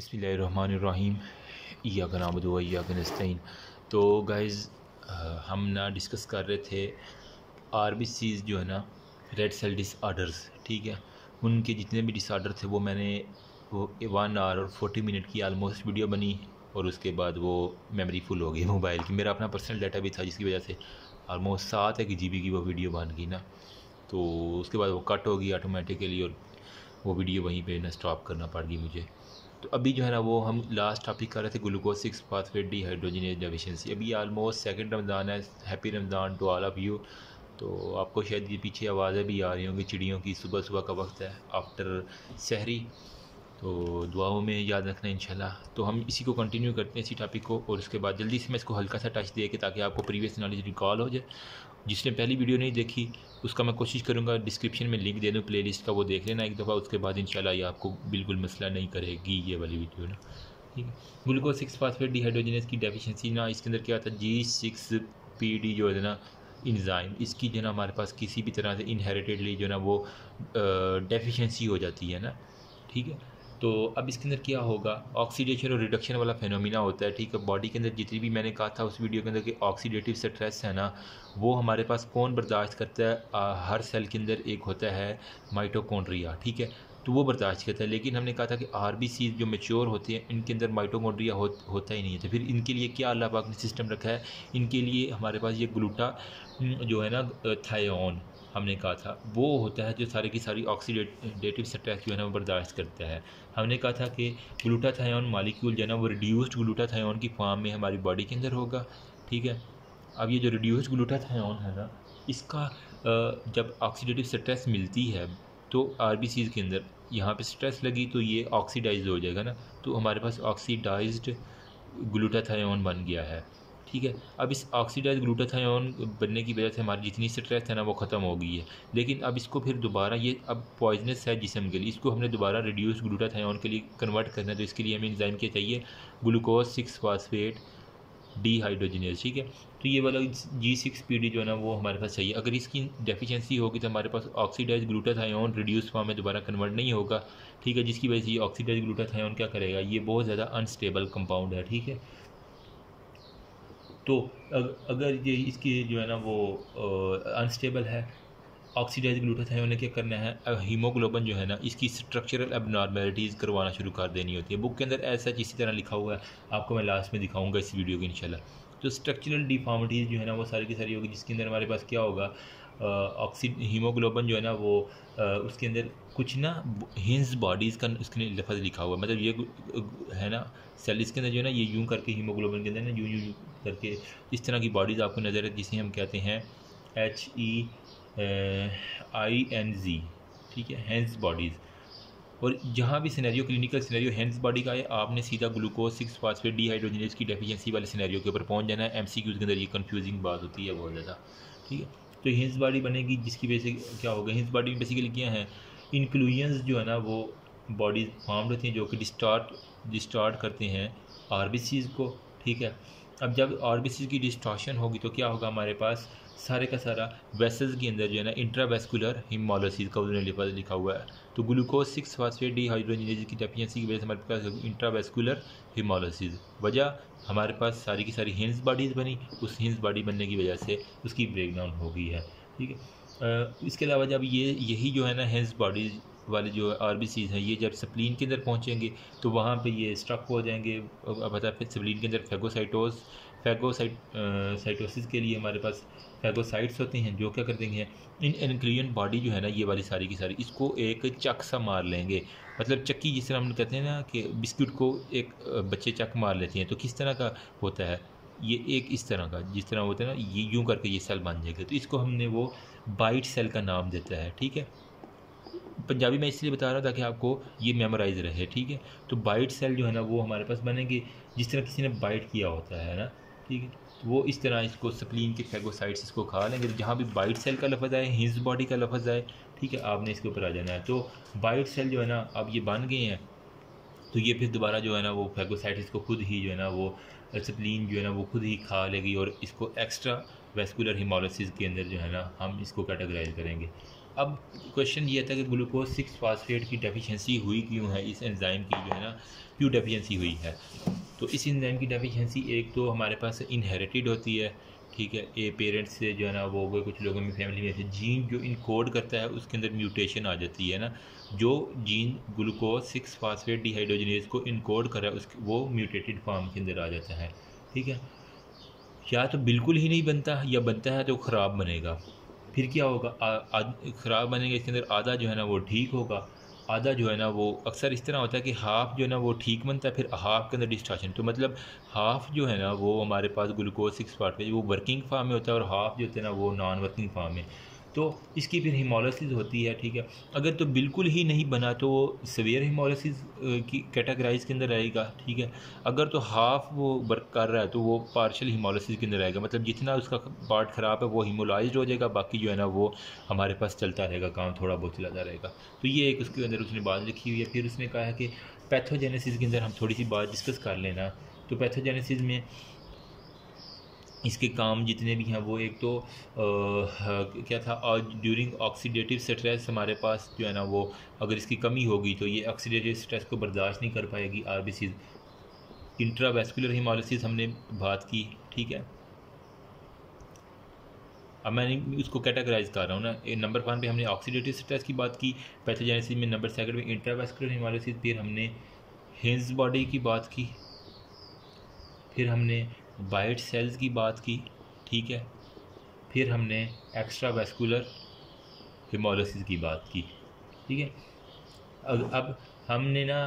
बसमीम या का नाम या का नस्तीन तो गाइज़ हम ना डिस्कस कर रहे थे आर बी सीज़ जो है ना रेड सेल डिसऑर्डर्स ठीक है? उनके जितने भी डिसऑर्डर थे, वो मैंने, वो वन आवर और फोर्टी मिनट की आलमोस्ट वीडियो बनी और उसके बाद वो मेमोरी फुल हो गई मोबाइल की। मेरा अपना पर्सनल डाटा भी था, जिसकी वजह से आलमोस्ट सात एक जी बी की वो वीडियो बन गई ना। तो उसके बाद वो कट होगी ऑटोमेटिकली और वो वीडियो वहीं पे ना स्टॉप करना पड़ गई मुझे। तो अभी जो है ना वो हम लास्ट टॉपिक कर रहे थे glucose six phosphate dehydrogenase deficiency अभी आलमोस्ट सेकंड रमज़ान है happy Ramzan to all of you तो आपको शायद ये पीछे आवाज़ें भी आ रही होंगी, चिड़ियों की सुबह सुबह का वक्त है आफ्टर शहरी। तो दुआओं में याद रखना इंशाल्लाह। तो हम इसी को कंटिन्यू करते हैं इसी टॉपिक को, और उसके बाद जल्दी से मैं इसको हल्का सा टच दे के ताकि आपको प्रीवियस नॉलेज रिकॉल हो जाए। जिसने पहली वीडियो नहीं देखी, उसका मैं कोशिश करूँगा डिस्क्रिप्शन में लिंक दे दूँ प्लेलिस्ट का वो देख लेना एक दफ़ा, उसके बाद इंशाल्लाह ये आपको बिल्कुल मसला नहीं करेगी ये वाली वीडियो ना। ठीक है? ग्लूकोज सिक्स फास्फेट डिहाइड्रोजनस की डेफिशिएंसी ना, इसके अंदर क्या है जी सिक्स पी डी जो है ना इंजाइम इसकी जो ना हमारे पास किसी भी तरह से इनहेरिटेडली जो ना वो डेफिशिएंसी हो जाती है ना। ठीक है? तो अब इसके अंदर क्या होगा? ऑक्सीडेशन और रिडक्शन वाला फेनोमिना होता है ठीक है? बॉडी के अंदर जितनी भी मैंने कहा था उस वीडियो के अंदर कि ऑक्सीडेटिव स्ट्रेस है ना वो हमारे पास कौन बर्दाश्त करता है? आ, हर सेल के अंदर एक होता है माइटोकॉन्ड्रिया ठीक है? तो वो बर्दाश्त करता है। लेकिन हमने कहा था कि आर बी सी जो मेच्योर होते हैं इनके अंदर माइटोकॉन्ड्रिया हो, होता ही नहीं है। तो फिर इनके लिए क्या अल्लाह पाक ने सिस्टम रखा है? इनके लिए हमारे पास ये ग्लूटा जो है ना थायोन हमने कहा था वो होता है जो सारे की सारी ऑक्सीडेटिव स्ट्रेस जो है ना वो बर्दाश्त करता है। हमने कहा था कि ग्लूटाथायोन मालिक्यूल जो है ना, वो रिड्यूस्ड ग्लूटाथायोन की फॉर्म में हमारी बॉडी के अंदर होगा, ठीक है? अब ये जो रिड्यूस्ड ग्लूटाथायोन है ना, इसका जब ऑक्सीडेटिव स्ट्रेस मिलती है तो आर के अंदर यहाँ पे स्ट्रेस लगी तो ये ऑक्सीडाइज हो जाएगा ना तो हमारे पास ऑक्सीडाइज्ड ग्लूटाथायोन बन गया है। ठीक है। अब इस ऑक्सीडाइज ग्लूटाथायोन बनने की वजह से हमारी जितनी स्ट्रेस है ना, वो ख़त्म हो गई है। लेकिन अब इसको फिर दोबारा ये अब पॉइजनस है जिसम के लिए। इसको हमने दोबारा रिड्यूस ग्लूटाथायोन के लिए कन्वर्ट करना है तो इसके लिए हमें इंजाइम क्या चाहिए? Glucose six phosphate dehydrogenase ठीक है? तो ये वाला जी सिक्स पी डी जो है ना, वो हमारे पास चाहिए। अगर इसकी डेफिशिएंसी होगी तो हमारे पास ऑक्सीडाइज ग्लूटाथायोन रिड्यूस फॉर्म में दोबारा कन्वर्ट नहीं होगा, ठीक है? जिसकी वजह से ये ऑक्सीडाइज ग्लूटाथायोन क्या करेगा? ये बहुत ज़्यादा अनस्टेबल कंपाउंड है, ठीक है? तो अगर ये इसकी जो है ना वो अनस्टेबल है ऑक्सीडाइज ग्लूटाथाइन ने क्या करना है? हीमोग्लोबिन जो है ना, इसकी स्ट्रक्चरल एबनॉर्मेलिटीज़ करवाना शुरू कर देनी होती है। बुक के अंदर ऐसा इसी तरह लिखा हुआ है, आपको मैं लास्ट में दिखाऊँगा इस वीडियो की, इंशाल्लाह। तो स्ट्रक्चरल डिफॉर्मिटीज़ जो है ना, वो सारी की सारी होगी, जिसके अंदर हमारे पास क्या होगा? ऑक्सी हीमोग्लोबिन जो है ना वो आ, उसके अंदर कुछ ना हिंस बॉडीज़ का उसके लफज लिखा हुआ है। मतलब ये है ना सेल इसके अंदर जो है ना ये यूँ करके हीमोग्लोबन के अंदर ना यूँ यूँ करके इस तरह की बॉडीज़ आपको नज़र है जिसे हम कहते हैं H E I N G ठीक है हैंस बॉडीज़ और जहाँ भी scenario clinical scenario Heinz body का है आपने सीधा ग्लूकोज सिक्स फास्फेट डीहाइड्रोजनेज की डेफिशिएंसी वाले सिनेरियो के ऊपर पहुँच जाना है। एम के अंदर ये कन्फ्यूजिंग बात होती है बहुत ज़्यादा ठीक है। तो हिंस बॉडी बनेगी, जिसकी वजह से क्या होगा? हिंस बॉडी में बेसिकली क्या है? इंक्लूजन्स जो है ना, वो बॉडीज फॉर्म रहती हैं, जो कि डिस्टार्ट डिस्टार्ट करते हैं आर को, ठीक है? अब जब आर की डिस्टॉशन होगी तो क्या होगा हमारे पास? सारे का सारा वेसल्स के अंदर जो है ना इंट्रावेस्कुलर हिमोलोसिस का उन्होंने लिखा हुआ है। तो glucose six phosphate dehydrogenase की डेफिशिएंसी की वजह से हमारे पास इंट्रावेस्कुलर हिमोलोसिस वजह, हमारे पास सारी की सारी हिंस बॉडीज़ बनी, उस हिंस बॉडी बनने की वजह से उसकी ब्रेक डाउन हो गई है, ठीक है? इसके अलावा जब ये, यही जो है ना हेंस बॉडीज़ वाले जो आर बी हैं, ये जब सप्लिन के अंदर पहुँचेंगे तो वहाँ पर ये स्ट्रक हो जाएँगे, अब बता फिर सप्लिन के अंदर फेगोसाइटोस फेगोसाइटोसिस के लिए हमारे पास फेगोसाइट्स होती हैं, जो क्या कर देंगे इन इनक्लूजन बॉडी जो है ना, ये वाली सारी की सारी, इसको एक चक सा मार लेंगे। मतलब चक्की जिस तरह हम कहते हैं ना कि बिस्किट को एक बच्चे चक मार लेते हैं तो किस तरह का होता है? ये एक इस तरह का, जिस तरह होता है ना, ये यूँ करके ये सेल बन जाएगा। तो इसको हमने वो बाइट सेल का नाम देता है, ठीक है? पंजाबी में इसलिए बता रहा था कि आपको ये मेमोराइज रहे, ठीक है? तो बाइट सेल जो है ना, वो हमारे पास बनेंगे, जिस तरह किसी ने बाइट किया होता है ना, ठीक है? वो इस तरह इसको स्प्लीन के फेगोसाइट्स इसको खा लेंगे तो जहाँ भी बाइट सेल का लफज आए हिंस बॉडी का लफज आए, ठीक है, आपने इसके ऊपर आ जाना है। तो बाइट सेल जो है ना, अब ये बन गए हैं तो ये फिर दोबारा जो है ना, वो फेगोसाइट्स को खुद ही जो है ना, वो स्प्लीन जो है ना, वो खुद ही खा लेगी और इसको एक्स्ट्रा वेस्कुलर हिमोलिसिस के अंदर जो है ना, हम इसको कैटेगराइज करेंगे। अब क्वेश्चन ये था कि ग्लूकोज सिक्स फास्फेट की डेफिशिएंसी हुई क्यों है? इस एंजाइम की जो है ना, क्यों डेफिशिएंसी हुई है? तो इस एंजाइम की डेफिशिएंसी एक तो हमारे पास इनहेरिटेड होती है, ठीक है? ए पेरेंट्स से जो है ना, वो वो कुछ लोगों में फैमिली में से जीन जो इनकोड करता है, उसके अंदर म्यूटेशन आ जाती है ना? जो gene glucose six phosphate dehydrogenase को इनकोड कर रहा है उस वो म्यूटेटेड फॉर्म के अंदर आ जाता है, ठीक है? या तो बिल्कुल ही नहीं बनता, या बनता है तो ख़राब बनेगा। फिर क्या होगा? ख़राब बनेगा, इसके अंदर आधा जो है ना, वो ठीक होगा। आधा जो है ना वो अक्सर इस तरह होता है कि हाफ़ जो है ना वो ठीक बनता है, फिर हाफ़ के अंदर डिस्ट्रक्शन। तो मतलब हाफ़ जो है ना वो हमारे पास ग्लूकोज सिक्स पार्ट वो वर्किंग फार्म में होता है और हाफ़ जो होता है ना वो नॉन वर्किंग फार्म में। तो इसकी फिर हिमोलिसिस होती है, ठीक है। अगर तो बिल्कुल ही नहीं बना तो वो सवेयर हिमोलिसिस की कैटेगराइज के अंदर आएगा ठीक है। अगर तो हाफ़ वो वर्क कर रहा है तो वो पार्शल हिमोलिसिस के अंदर आएगा मतलब जितना उसका पार्ट ख़राब है, वो हिमोलाइज हो जाएगा, बाकी जो है ना वो हमारे पास चलता रहेगा, काम थोड़ा बहुत चलाता रहेगा। तो ये एक उसके अंदर उसने बात लिखी हुई है। फिर उसने कहा है कि पैथोजेनेसिस के अंदर हम थोड़ी सी बात डिस्कस कर लेना। तो पैथोजेनेसिस में इसके काम जितने भी हैं वो एक तो आ, क्या था और ड्यूरिंग ऑक्सीडेटिव स्ट्रेस हमारे पास जो है ना वो अगर इसकी कमी होगी तो ये ऑक्सीडेटिव स्ट्रेस को बर्दाश्त नहीं कर पाएगी R B C intravascular haemolysis हमने बात की ठीक है? अब मैंने उसको कैटेगराइज कर रहा हूँ ना नंबर वन पे हमने ऑक्सीडेटिव स्ट्रेस की बात की पैथोजेनेसिस में नंबर सेकंड में इंट्रावेस्कुलर हिमोलिसिस फिर हमने हिंस बॉडी की बात की फिर हमने वाइट सेल्स की बात की, ठीक है? फिर हमने एक्स्ट्रा वेस्कुलर हिमोलिसिस की बात की, ठीक है? अब अब हमने ना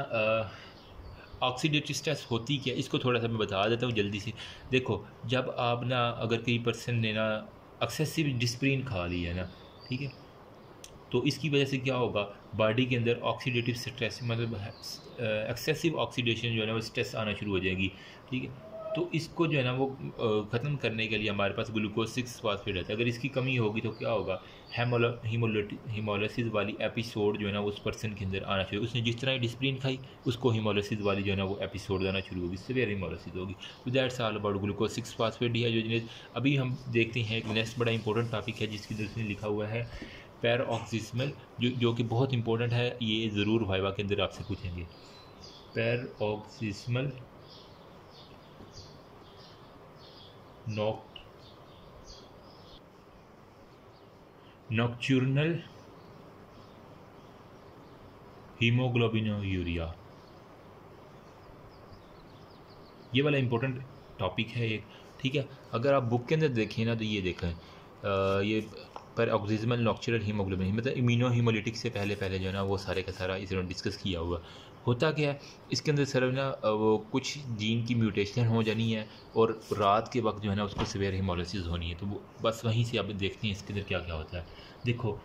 ऑक्सीडेटिव स्ट्रेस होती क्या? इसको थोड़ा सा मैं बता देता हूँ जल्दी से। देखो, जब आप ना, अगर कई पर्सन ने ना एक्सेसिव डिस्प्रीन खा ली है ना, ठीक है? तो इसकी वजह से क्या होगा? बॉडी के अंदर ऑक्सीडेटिव स्ट्रेस मतलब एक्सेसिव ऑक्सीडेशन जो है ना, वो स्ट्रेस आना शुरू हो जाएगी, ठीक है? तो इसको जो है ना वो ख़त्म करने के लिए हमारे पास ग्लूकोज सिक्स फास्फेट रहता है। अगर इसकी कमी होगी तो क्या होगा? हीमोलिसिस वाली एपिसोड जो है ना उस पर्सन के अंदर आना चाहिए। उसने जिस तरह डिस्प्लिन खाई, उसको हीमोलिसिस वाली जो है ना वो एपिसोड आना शुरू होगी। सिवियर हीमोलिसिस होगी। तो that's all about glucose six phosphate dehydrogenase अभी हम देखते हैं एक नेक्स्ट बड़ा इंपॉर्टेंट टॉपिक है जिसकी उसने लिखा हुआ है पैर ऑक्सीजमल जो जो कि बहुत इंपॉर्टेंट है। ये ज़रूर वाइवा के अंदर आपसे पूछेंगे। पैर ऑक्सीजमल नॉक्चूर्नल हीमोग्लोबिनोयूरिया ये वाला इंपॉर्टेंट टॉपिक है एक। ठीक है अगर आप बुक के अंदर देखें ना तो ये देखें। आ, ये पर ऑक्सीजमल नॉक्चुरल हीमोग्लोबिन मतलब इम्यूनो हीमोलिटिक से पहले पहले जो है ना वो सारे का सारा इसने डिस्कस किया हुआ। होता क्या है? इसके अंदर सर ना वो कुछ जीन की म्यूटेशन हो जानी है और रात के वक्त जो है ना, उसको सवेर हिमोलिसिस होनी है। तो वो बस वहीं से आप देखते हैं इसके अंदर क्या क्या होता है। देखो,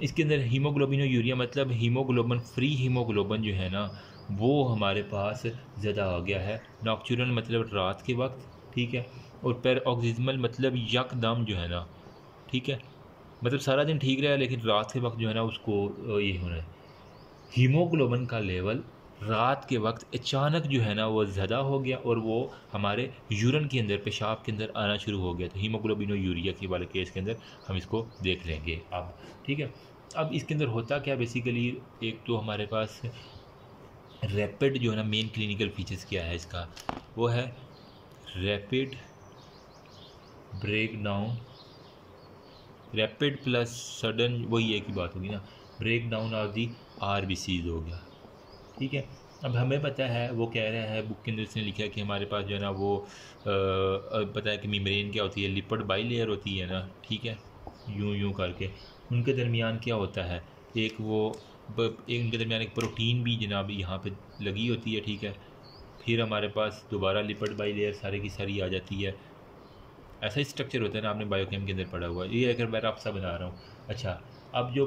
इसके अंदर हीमोग्लोबिन और यूरिया मतलब हीमोग्लोबन फ्री हीमोग्लोबन जो है ना, वो हमारे पास ज़्यादा आ गया है। नॉक्चुरल मतलब रात के वक्त, ठीक है? और पैर ऑक्सीजमल मतलब यकदम जो है ना, ठीक है? मतलब सारा दिन ठीक रहा लेकिन रात के वक्त जो है ना, उसको ये होना है। हीमोग्लोबिन का लेवल रात के वक्त अचानक जो है ना वो ज़्यादा हो गया और वो हमारे यूरन के अंदर, पेशाब के अंदर आना शुरू हो गया। तो हीमोग्लोबिन और यूरिया के वाले केस के अंदर हम इसको देख लेंगे अब, ठीक है? अब इसके अंदर होता क्या? बेसिकली एक तो हमारे पास रैपिड जो है ना मेन क्लिनिकल फीचर्स क्या है इसका? वो है rapid breakdown rapid plus sudden वही एक ही बात होगी ना। Breakdown of the R B Cs हो गया। ठीक है? अब हमें पता है, वो कह रहा है बुक के अंदर उसने लिखा कि हमारे पास जो है ना वो पता है कि मीमरीन क्या होती है? लिपट बाई लेयर होती है ना? ठीक है? यूँ यूँ करके। उनके दरमियान क्या होता है? एक वो एक उनके दरमियान एक प्रोटीन भी जनाब यहाँ पे लगी होती है, ठीक है? फिर हमारे पास दोबारा लिपट बाई लेयर सारे की सारी आ जाती है। ऐसा ही स्ट्रक्चर होता है ना, आपने बायोकेम के अंदर पढ़ा हुआ ये अगर मैं आपसा बना रहा हूँ। अच्छा अब जो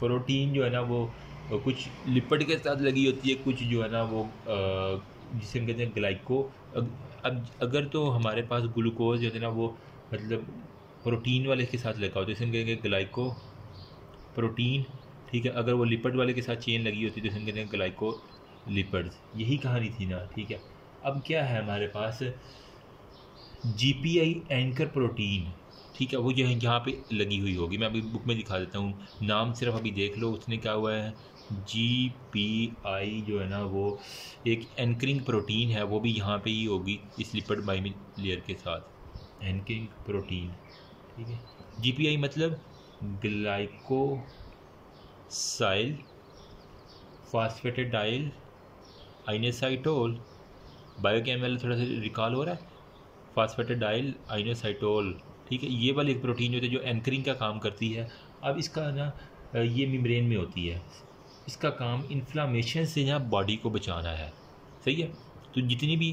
प्रोटीन जो है ना, वो कुछ लिपट के साथ लगी होती है, कुछ जो है ना, वो जिसे हम कहते हैं ग्लाइको। अब अगर तो हमारे पास ग्लूकोज जो है ना, वो मतलब प्रोटीन वाले के साथ लगा होता है इसे कहेंगे ग्लाइको प्रोटीन, ठीक है? अगर वो लिपट वाले के साथ चेन लगी होती है तो इसे कहते हैं ग्लाइको लिपड यही कहानी थी ना, ठीक है? अब क्या है हमारे पास? G P I anchor protein. ठीक है, वो जो है यहाँ पे लगी हुई होगी। मैं अभी बुक में दिखा देता हूँ। नाम सिर्फ़ अभी देख लो, उसने क्या हुआ है? जी पी आई जो है ना, वो एक एंकरिंग प्रोटीन है, वो भी यहाँ पे ही होगी, इस लिपड बाई लेयर के साथ। एंकरिंग प्रोटीन ठीक है? जी पी आई मतलब ग्लाइको साइल फास्फेटेडाइल आइनेसाइटोल बायोकेमिकल थोड़ा सा रिकॉल हो रहा है? फास्फेटेडाइल आइनोसाइटोल ठीक है, ये वाली एक प्रोटीन होती है, जो एंकरिंग का काम करती है, अब इसका ना ये मिम्ब्रेन में होती है। इसका काम इन्फ्लामेशन से ना बॉडी को बचाना है। सही है? तो जितनी भी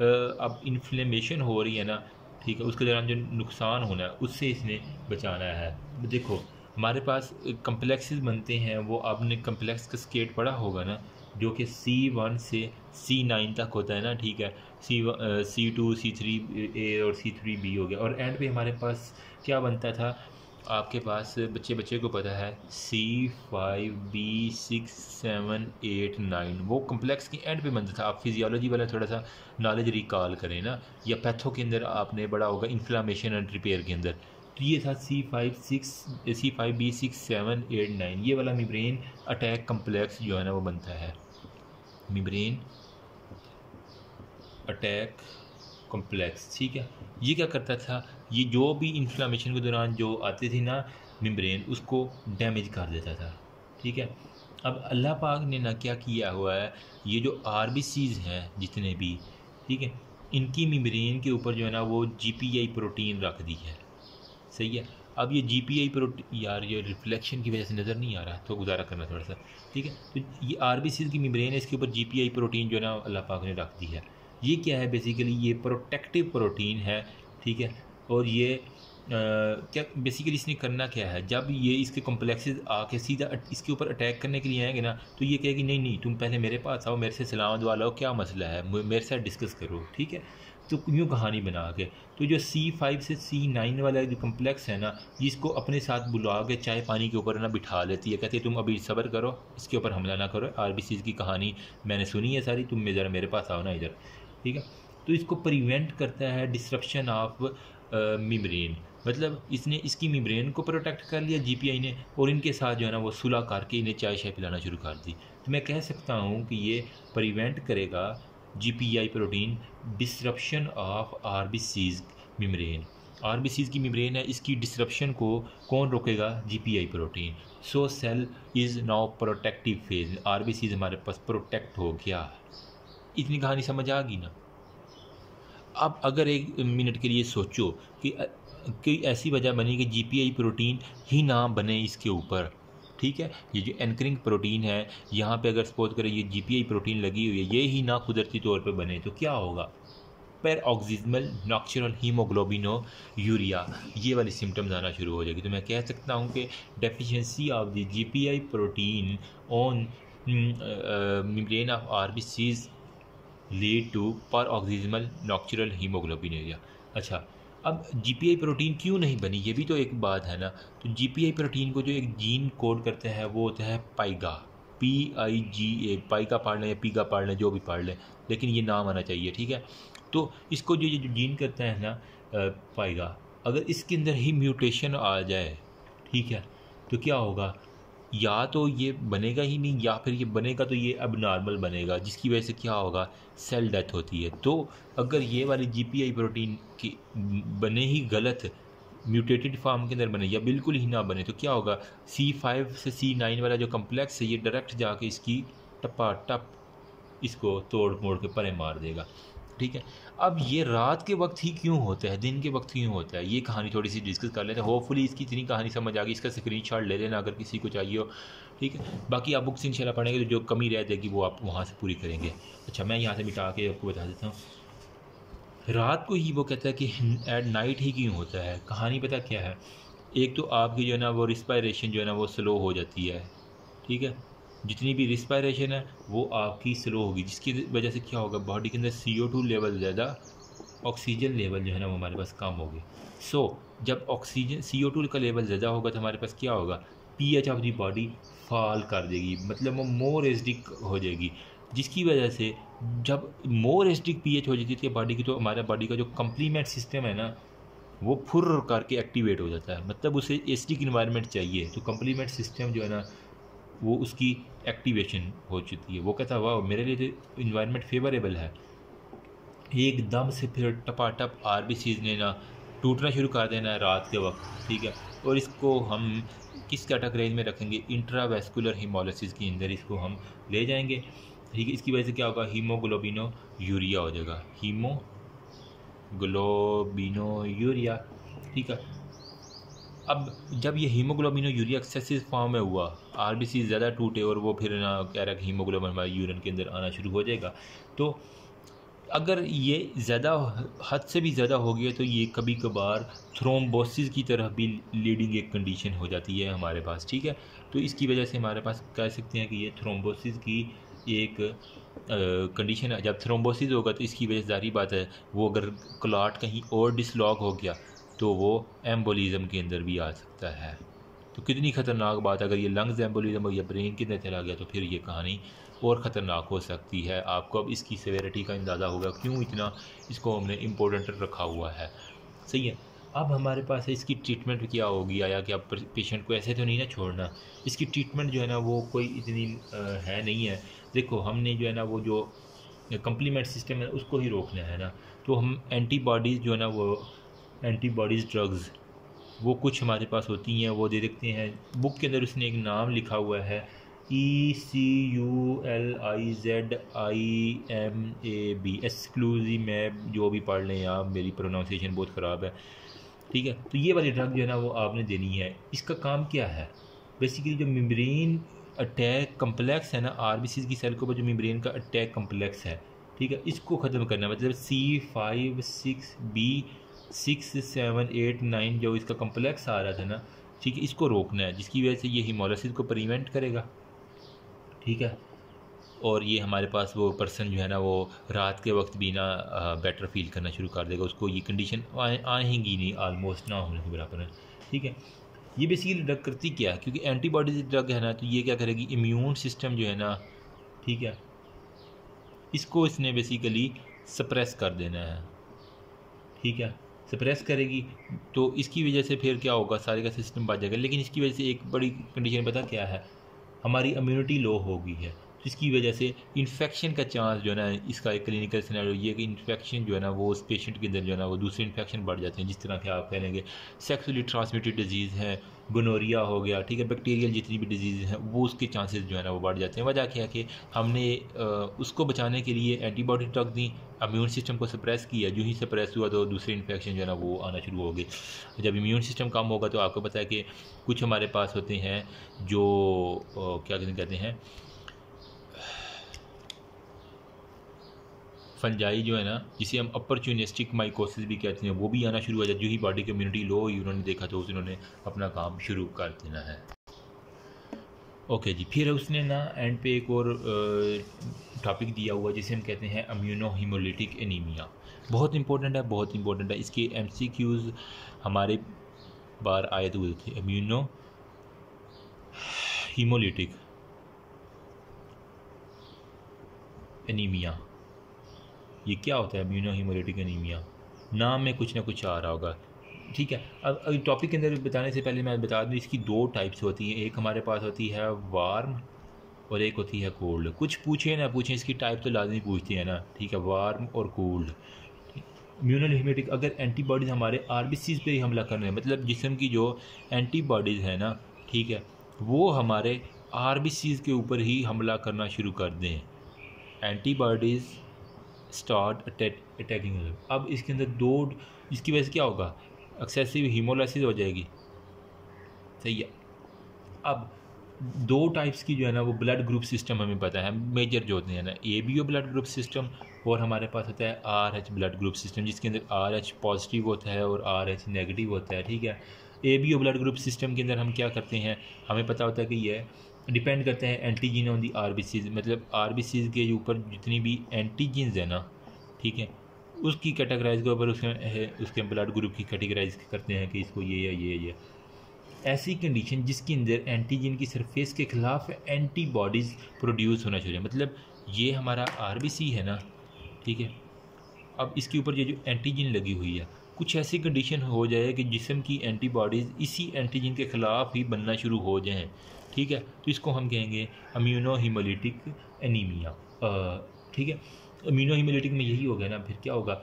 अब इन्फ्लेमेशन हो रही है ना, ठीक है, उसके दौरान जो नुकसान होना है, उससे इसने बचाना है। देखो, हमारे पास कम्प्लेक्सेस बनते हैं, वो आपने कम्प्लेक्स का स्केट पढ़ा होगा ना, जो कि सी वन से सी नाइन तक होता है ना, ठीक है? सी सी टू सी थ्री ए और सी थ्री बी हो गया। और एंड पे हमारे पास क्या बनता था? आपके पास बच्चे बच्चे को पता है C five B six seven eight nine वो कम्प्लेक्स की एंड पे बनता था। आप फिजियोलॉजी वाला थोड़ा सा नॉलेज रिकॉल करें ना, या पैथो के अंदर आपने बड़ा होगा इन्फ्लामेशन एंड रिपेयर के अंदर। तो ये था C five six C five B six seven eight nine ये वाला मिब्रेन अटैक कम्प्लेक्स जो है ना, वो बनता है। मिब्रेन अटैक कॉम्प्लेक्स ठीक है? ये क्या करता था? ये जो भी इन्फ्लामेशन के दौरान जो आती थी ना मेम्ब्रेन उसको डैमेज कर देता था, ठीक है? अब अल्लाह पाक ने ना क्या किया हुआ है? ये जो आर बी सीज़ हैं, जितने भी, ठीक है? इनकी मेम्ब्रेन के ऊपर जो है ना, वो जी पी आई प्रोटीन रख दी है, सही है? अब ये जी पी आई प्रोटीन यार, ये रिफ्लेक्शन की वजह से नज़र नहीं आ रहा तो गुजारा करना थोड़ा सा, ठीक है? तो ये आर बी सीज़ की मेम्ब्रेन है, इसके ऊपर जी पी आई प्रोटीन जो है ना, अल्लाह पाक ने रख दी है। ये क्या है बेसिकली ये प्रोटेक्टिव प्रोटीन है, ठीक है? और ये क्या बेसिकली इसने करना क्या है? जब ये इसके कॉम्प्लेक्सेस आके सीधा इसके ऊपर अटैक करने के लिए आएँगे ना तो ये कहेगी, नहीं नहीं, तुम पहले मेरे पास आओ, मेरे से सलाम दुआ लो क्या मसला है? मेरे साथ डिस्कस करो, ठीक है? तो यूँ कहानी बना के तो जो सी फाइव से सी नाइन वाला जो कम्प्लेक्स है ना जिसको अपने साथ बुला के चाय पानी के ऊपर ना बिठा लेती है, कहती है, तुम अभी सब्र करो, इसके ऊपर हमला ना करो आर बी की कहानी मैंने सुनी है सारी, तुम ज़रा मेरे पास आओ ना इधर। ठीक है? तो इसको प्रिवेंट करता है डिस्ट्रप्शन ऑफ़ मिम्ब्रेन मतलब इसने इसकी मिम्ब्रेन को प्रोटेक्ट कर लिया जीपीआई ने और इनके साथ जो है ना वो सुलह करके इन्हें चाय शाय पिलाना शुरू कर दी। तो मैं कह सकता हूँ कि ये प्रिवेंट करेगा GPI protein disruption of R B Cs membrane R B Cs की मिम्ब्रेन है, इसकी डिस्ट्रप्शन को कौन रोकेगा? GPI protein so cell is now protective phase R B Cs हमारे पास प्रोटेक्ट हो गया इतनी कहानी समझ आ गई ना? अब अगर एक मिनट के लिए सोचो कि कोई ऐसी वजह बनी कि जीपीआई प्रोटीन ही ना बने इसके ऊपर, ठीक है? ये जो एंकरिंग प्रोटीन है, यहाँ पे अगर सपोज़ करें ये जीपीआई प्रोटीन लगी हुई है, ये ही ना कुदरती तौर पे बने तो क्या होगा? पर ऑक्सीजनल नॉक्चुरल हीमोग्लोबिनो यूरिया ये वाली सिम्टम्स आना शुरू हो जाएगी। तो मैं कह सकता हूँ कि deficiency of the GPI protein on membrane of RBCs lead to paroxysmal nocturnal haemoglobin area अच्छा अब जीपीआई प्रोटीन क्यों नहीं बनी? ये भी तो एक बात है ना। तो जीपीआई प्रोटीन को जो एक जीन कोड करते हैं, वो होता है पाइगा पी आई जी ए पाइगा पढ़ लें या पीगा पढ़ लें, जो भी पढ़ लें, लेकिन ये नाम आना चाहिए, ठीक है? तो इसको जो जो जीन करते हैं ना पाइगा अगर इसके अंदर ही म्यूटेशन आ जाए, ठीक है तो क्या होगा? या तो ये बनेगा ही नहीं, या फिर ये बनेगा तो ये अब नॉर्मल बनेगा, जिसकी वजह से क्या होगा? सेल डेथ होती है। तो अगर ये वाली जीपीआई प्रोटीन की बने ही गलत म्यूटेटेड फॉर्म के अंदर बने या बिल्कुल ही ना बने तो क्या होगा? सी फाइव से सी नाइन वाला जो कम्प्लेक्स है, ये डायरेक्ट जाके इसकी टपा टप इसको तोड़ मोड़ के परे मार देगा। ठीक है? अब ये रात के वक्त ही क्यों होता है? दिन के वक्त क्यों होता है? ये कहानी थोड़ी सी डिस्कस कर लेते हैं। होपफुली इसकी इतनी कहानी समझ आ गई, इसका स्क्रीन शॉट ले लेना अगर किसी को चाहिए हो। ठीक है? बाकी आप बुक्स इंशाल्लाह पढ़ेंगे तो जो कमी रह जाएगी वो आप वहाँ से पूरी करेंगे। अच्छा मैं यहाँ से मिटा के आपको बता देता हूँ। रात को ही वो कहता है कि एट नाइट ही क्यों होता है? कहानी पता क्या है? एक तो आपकी जो है ना वो रिस्पायरेशन जो है ना वो स्लो हो जाती है। ठीक है? जितनी भी रिस्पायरेशन है वो आपकी स्लो होगी। जिसकी वजह से क्या होगा बॉडी के अंदर सी ओ टू लेवल ज़्यादा ऑक्सीजन लेवल जो है ना वो हमारे पास कम होगी। सो so, जब ऑक्सीजन सी ओ टू का लेवल ज़्यादा होगा तो हमारे पास क्या होगा? P H of the body fall कर देगी। मतलब वो मोर एजडिक हो जाएगी। जिसकी वजह से जब मोर एजडिक पी एच हो जाती है बॉडी की तो हमारे बॉडी का जो कम्प्लीमेंट सिस्टम है ना वो फुर करके एक्टिवेट हो जाता है। मतलब उसे एसिडिक इन्वायरमेंट चाहिए। तो कम्प्लीमेंट सिस्टम जो है ना वो उसकी एक्टिवेशन हो चुकी है। वो कहता है, वाह, मेरे लिए तो इन्वायरमेंट फेवरेबल है। एकदम से फिर टपाटप आर बी सीज ने ना टूटना शुरू कर देना है रात के वक्त, ठीक है? और इसको हम किस कैटेगरी में रखेंगे? इंट्रावेस्कुलर हीमोलिसिस के अंदर इसको हम ले जाएँगे। ठीक है, इसकी वजह से क्या होगा? हीमोग्लोबिनो यूरिया हो जाएगा। हीमो ग्लोबिनो यूरिया ठीक है? अब जब ये हीमोग्लोबिनो यूरिया एक्सेसिव फॉर्म में हुआ आर बी सी ज़्यादा टूटे और वो फिर ना कह रहा है कि हीमोग्लोबिन हमारे यूरिन के अंदर आना शुरू हो जाएगा। तो अगर ये ज़्यादा हद से भी ज़्यादा हो गया तो ये कभी कभार थ्रोम्बोसिस की तरह भी लीडिंग एक कंडीशन हो जाती है हमारे पास, ठीक है? तो इसकी वजह से हमारे पास कह सकते हैं कि ये थ्रोम्बोसिस की एक कंडीशन है। जब थ्रोम्बोसिस होगा तो इसकी वजह जारी बात है, वो अगर क्लाट कहीं और डिसलॉक हो गया तो वो एम्बोलिज़म के अंदर भी आ सकता है। तो कितनी ख़तरनाक बात, अगर ये लंग्स एम्बोलिज़म या ब्रेन के अंदर चला गया तो फिर ये कहानी और ख़तरनाक हो सकती है। आपको अब इसकी सेवेरिटी का अंदाज़ा होगा, क्यों इतना इसको हमने इम्पोर्टेंट रखा हुआ है। सही है। अब हमारे पास है इसकी ट्रीटमेंट क्या होगी? आया कि आप पेशेंट को ऐसे तो नहीं ना छोड़ना। इसकी ट्रीटमेंट जो है ना, वो कोई इतनी है नहीं है। देखो, हमने जो है ना, वो जो कम्प्लीमेंट सिस्टम है, उसको ही रोकना है ना। तो हम एंटीबॉडीज़ जो है ना, वो एंटीबॉडीज़ ड्रग्स, वो कुछ हमारे पास होती हैं, वो दे देखते हैं। बुक के अंदर उसने एक नाम लिखा हुआ है E C U L I Z I M A B exclusive मैं जो भी पढ़ लें आप, मेरी प्रोनाउंसिएशन बहुत ख़राब है, ठीक है? तो ये वाली ड्रग जो है ना, वो आपने देनी है। इसका काम क्या है? बेसिकली जो मेम्ब्रेन अटैक कम्प्लेक्स है ना आर बी सी की सेल के ऊपर जो मेम्ब्रेन का अटैक कम्प्लेक्स है, ठीक है? इसको ख़त्म करना मतलब C five six B six, seven, eight, nine जो इसका कम्प्लेक्स आ रहा था ना, ठीक है, इसको रोकना है, जिसकी वजह से ये हीमोलिसिस को प्रिवेंट करेगा। ठीक है? और ये हमारे पास वो पर्सन जो है ना, वो रात के वक्त भी ना बेटर फील करना शुरू कर देगा। उसको ये कंडीशन आएँगी नहीं आलमोस्ट ना होने के बराबर है। ठीक है? ये बेसिकली ड्रग करती क्या क्योंकि एंटीबॉडीज ड्रग है ना तो ये क्या करेगी? इम्यून सिस्टम जो है ना, ठीक है, इसको इसने बेसिकली सप्रेस कर देना है। ठीक है? सप्रेस करेगी तो इसकी वजह से फिर क्या होगा? सारे का सिस्टम बच जाएगा। लेकिन इसकी वजह से एक बड़ी कंडीशन पता क्या है? हमारी इम्यूनिटी लो हो गई है। जिसकी वजह से इन्फेक्शन का चांस जो है ना, इसका एक क्लिनिकल सिनेरियो ये कि इन्फेक्शन जो है ना, वो उस पेशेंट के अंदर जो है ना, वो दूसरे इन्फेक्शन बढ़ जाते हैं, जिस तरह के आप कह लेंगे सेक्सुअली ट्रांसमिटेड डिज़ीज़ है गनोरिया हो गया, ठीक है बैक्टीरियल जितनी भी डिज़ीज़ हैं, वो उसके चांसेस जो है ना, वो बढ़ जाते हैं। वजह क्या है कि हमने उसको बचाने के लिए एंटीबॉडी ड्रग दी इम्यून सिस्टम को सप्रेस किया, जो ही सप्रेस हुआ तो दूसरे इन्फेक्शन जो है ना, वो आना शुरू हो गए। जब इम्यून सिस्टम कम होगा तो आपको पता है कि कुछ हमारे पास होते हैं जो क्या कहते हैं फंजाई जो है ना, जिसे हम अपरचुनिस्टिक माइकोसिस भी कहते हैं, वो भी आना शुरू हो जाए जो ही बॉडी की इम्यूनिटी लो हुई, उन्होंने देखा तो उन्होंने अपना काम शुरू कर देना है। ओके जी, फिर उसने ना एंड पे एक और टॉपिक दिया हुआ, जिसे हम कहते हैं अम्यूनो हीमोलिटिक एनीमिया बहुत इंपॉर्टेंट है, बहुत इंपॉर्टेंट है। इसके एम हमारे बार आए हुए थे अम्यूनो हीमोलिटिक एनीमिया ये क्या होता है? इम्यूनो हीमोलिटिक एनीमिया नाम में कुछ ना कुछ आ रहा होगा। ठीक है? अब टॉपिक के अंदर बताने से पहले मैं बता दूँ, इसकी दो टाइप्स होती हैं। एक हमारे पास होती है वार्म और एक होती है कोल्ड कुछ पूछे ना पूछें, इसकी टाइप तो लाजमी पूछती है ना। ठीक है? वार्म और कोल्ड इम्यूनोहीमेटिक अगर एंटीबॉडीज़ हमारे आर बी सीज पर ही हमला कर रहे हैं मतलब जिसम की जो एंटीबॉडीज़ है ना, ठीक है? वो हमारे आर बी सीज के ऊपर ही हमला करना शुरू कर दें। एंटीबॉडीज़ स्टार्ट अटैकिंग अब इसके अंदर दो, इसकी वजह से क्या होगा? एक्सेसिव हीमोलाइसिस हो जाएगी। सही है। अब दो टाइप्स की जो है ना, वो ब्लड ग्रुप सिस्टम हमें पता है। मेजर जो होते हैं ना A B O blood group system और हमारे पास होता है R H blood group system जिसके अंदर आर एच पॉजिटिव होता है और आर एच नेगेटिव होता है, ठीक है? A B O blood group system के अंदर हम क्या करते हैं? हमें पता होता है कि ये डिपेंड करते हैं antigen on the R B Cs मतलब आर के ऊपर जितनी भी एंटीजीन्स है ना, ठीक है, उसकी कैटेगराइज के ऊपर उसके उसके ब्लड ग्रुप की कैटेगराइज करते हैं कि इसको ये या ये ये। ऐसी कंडीशन जिसके अंदर एंटीजन की सरफेस के खिलाफ एंटीबॉडीज़ प्रोड्यूस होना चाहिए। मतलब ये हमारा आरबीसी है ना, ठीक है, अब इसके ऊपर ये जो एंटीजन लगी हुई है, कुछ ऐसी कंडीशन हो जाए कि जिसम की एंटीबॉडीज़ इसी एंटीजन के ख़िलाफ़ ही बनना शुरू हो जाएँ। ठीक है? तो इसको हम कहेंगे अम्यूनो हीमोलिटिक एनीमिया ठीक है? अम्यूनो हीमोलिटिक में यही हो गया ना, फिर क्या होगा?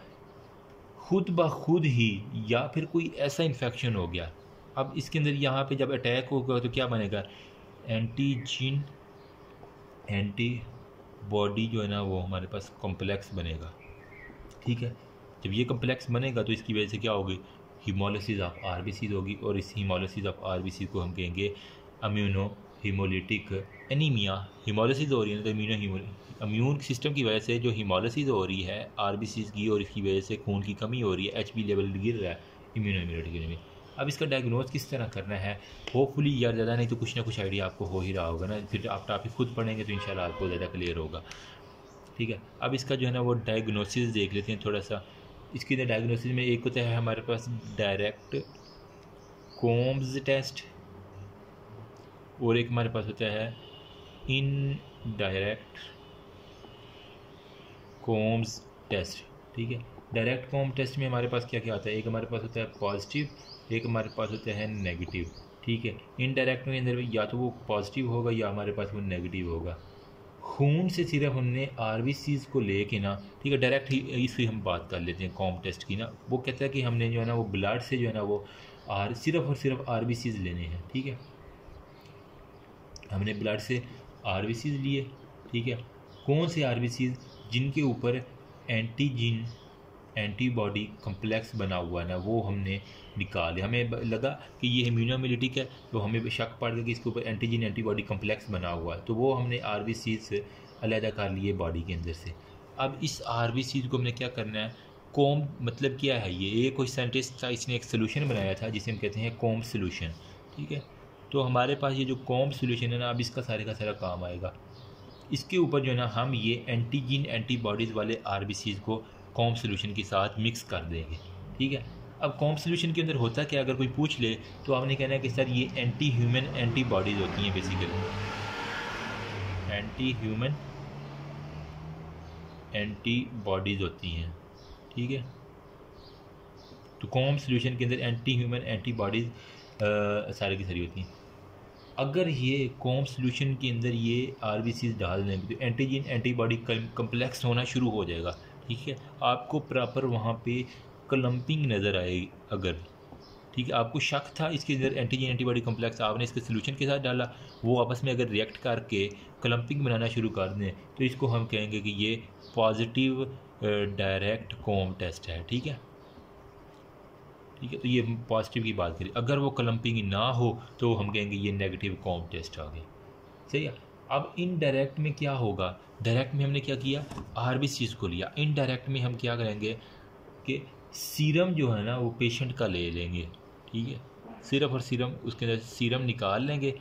खुद ब खुद ही या फिर कोई ऐसा इन्फेक्शन हो गया। अब इसके अंदर यहाँ पे जब अटैक होगा तो क्या बनेगा? एंटीजिन एंटी बॉडी जो है ना, वो हमारे पास कॉम्प्लेक्स बनेगा। ठीक है? जब ये कम्प्लेक्स बनेगा तो इसकी वजह से क्या होगी? हीमोलिसिस ऑफ़ आर होगी और इस haemolysis of R B C को हम कहेंगे अम्यूनो हीमोलिटिक एनीमिया हीमोलिसिस हो रही है तो इम्यूनो अम्यून सिस्टम की वजह से जो हीमोलिसिस हो रही है आर बी की और इसकी वजह से खून की कमी हो रही है एच लेवल गिर रहा है इम्यूनो हीमोलिटिक एनीमिया अब इसका डायग्नोज किस तरह करना है होपफुली यार ज़्यादा नहीं तो कुछ ना कुछ आइडिया आपको हो ही रहा होगा ना, फिर आप टॉपिक खुद पढ़ेंगे तो इंशाल्लाह आपको ज़्यादा क्लियर होगा। ठीक है, अब इसका जो है ना वो डायग्नोसिस देख लेते हैं थोड़ा सा। इसकी डायग्नोसिस में एक होता है हमारे पास डायरेक्ट कोम्स टेस्ट और एक हमारे पास होता है इन डायरेक्ट कोम्स टेस्ट ठीक है? डायरेक्ट कॉम टेस्ट में हमारे पास क्या क्या आता है? एक हमारे पास होता है पॉजिटिव एक हमारे पास होता है नेगेटिव ठीक है? इनडायरेक्ट में अंदर या तो वो पॉजिटिव होगा या हमारे पास वो नेगेटिव होगा। खून से सिर्फ़ हमने आर को ले के ना, ठीक है डायरेक्ट ही इसकी हम बात कर लेते हैं कॉम टेस्ट की ना। वो कहता है कि हमने जो है ना, वो ब्लड से जो है ना, वो आर सिर्फ़ और सिर्फ़ आर लेने हैं, ठीक है? हमने ब्लड से आर लिए, ठीक है? कौन से आर जिनके ऊपर एंटीजिन एंटीबॉडी कम्प्लेक्स बना हुआ ना, वो हमने निकाले। हमें लगा कि ये इम्यूनोमिलिटिक है तो हमें शक पड़ गया कि इसके ऊपर एंटीजन एंटीबॉडी कम्प्लेक्स बना हुआ है। तो वो हमने आर से अलहदा कर लिए बॉडी के अंदर से। अब इस आर को हमने क्या करना है? कॉम मतलब क्या है ये? एक कोई साइंटिस्ट था, इसने एक सोल्यूशन बनाया था, जिसे हम कहते हैं कॉम सोल्यूशन ठीक है? तो हमारे पास ये जो कॉम सोल्यूशन है ना, अब इसका सारे का सारा काम आएगा। इसके ऊपर जो है ना, हम ये एंटीजीन एंटीबॉडीज़ वाले आर को कॉम सोल्यूशन के साथ मिक्स कर देंगे। ठीक है? अब कॉम सोल्यूशन के अंदर होता क्या? अगर कोई पूछ ले तो आपने कहना है कि सर, ये एंटी ह्यूमन एंटीबॉडीज़ होती हैं बेसिकली एंटी ह्यूमन एंटीबॉडीज़ होती हैं। ठीक है? तो कॉम सोल्यूशन के अंदर एंटी ह्यूमन एंटीबॉडीज़ सारे की सारी होती हैं। अगर ये कॉम सोल्यूशन के अंदर ये आर बी सीज डाल दें तो एंटीजन एंटीबॉडी कम्प्लेक्स होना शुरू हो जाएगा, ठीक है? आपको प्रॉपर वहाँ पे क्लम्पिंग नज़र आएगी, अगर, ठीक है? आपको शक था इसके अंदर एंटीजन एंटीबॉडी कम्प्लेक्स आपने इसके सोल्यूशन के साथ डाला, वो आपस में अगर रिएक्ट करके क्लम्पिंग बनाना शुरू कर दें तो इसको हम कहेंगे कि ये पॉजिटिव डायरेक्ट कॉम टेस्ट है, ठीक है? ठीक है तो ये पॉजिटिव की बात करें। अगर वो क्लम्पिंग ना हो तो हम कहेंगे ये नेगेटिव कॉम टेस्ट आ गए सही है? अब इनडायरेक्ट में क्या होगा? डायरेक्ट में हमने क्या किया? आर सीज को लिया। इनडायरेक्ट में हम क्या करेंगे कि सीरम जो है ना, वो पेशेंट का ले लेंगे। ठीक है? सिर्फ़ और सीरम उसके अंदर सीरम निकाल लेंगे।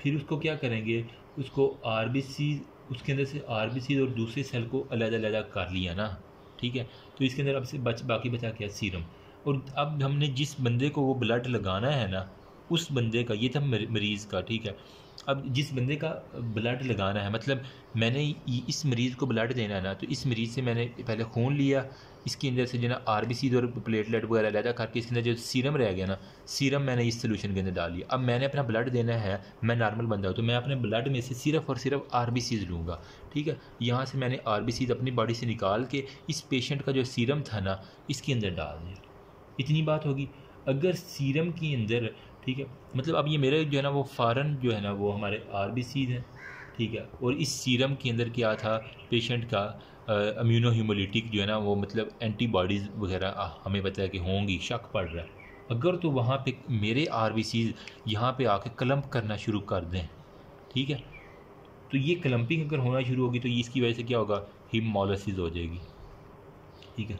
फिर उसको क्या करेंगे? उसको आर उसके अंदर से आर और दूसरे सेल को अलग अलग कर लिया ना। ठीक है? तो इसके अंदर अब से बच, बाकी बचा क्या? सीरम और अब हमने जिस बंदे को वो ब्लड लगाना है ना, उस बंदे का, ये था मरीज़ का, ठीक है? अब जिस बंदे का ब्लड लगाना है मतलब मैंने इस मरीज़ को ब्लड देना है ना तो इस मरीज़ से मैंने पहले खून लिया, इसके अंदर से जो ना आर बी सी और प्लेटलेट वगैरह लहदा करके इसके अंदर जो सीरम रह गया ना सीरम मैंने इस सोल्यूशन के अंदर डाल लिया अब मैंने अपना ब्लड देना है, मैं नॉर्मल बंदा हूँ तो मैं अपने ब्लड में से सिर्फ़ और सिर्फ़ आर बी सीज लूँगा, ठीक है? यहाँ से मैंने आर बी सीज अपनी बॉडी से निकाल के इस पेशेंट का जो सीरम था ना, इसके अंदर डाल दिया। इतनी बात होगी। अगर सीरम के अंदर, ठीक है मतलब अब ये मेरे जो है ना, वो फ़ारन जो है ना, वो हमारे आर बी सीज हैं, ठीक है, और इस सीरम के अंदर क्या था पेशेंट का अम्यूनो ह्यूमोलिटिक जो है ना, वो मतलब एंटीबॉडीज़ वगैरह हमें बताया कि होंगी, शक पड़ रहा है। अगर तो वहाँ पे मेरे आर बी सीज यहाँ पर आके क्लम्प करना शुरू कर दें, ठीक है तो ये क्लम्पिंग अगर होना शुरू होगी तो इसकी वजह से क्या होगा हिमोलिसिस हो जाएगी, ठीक है।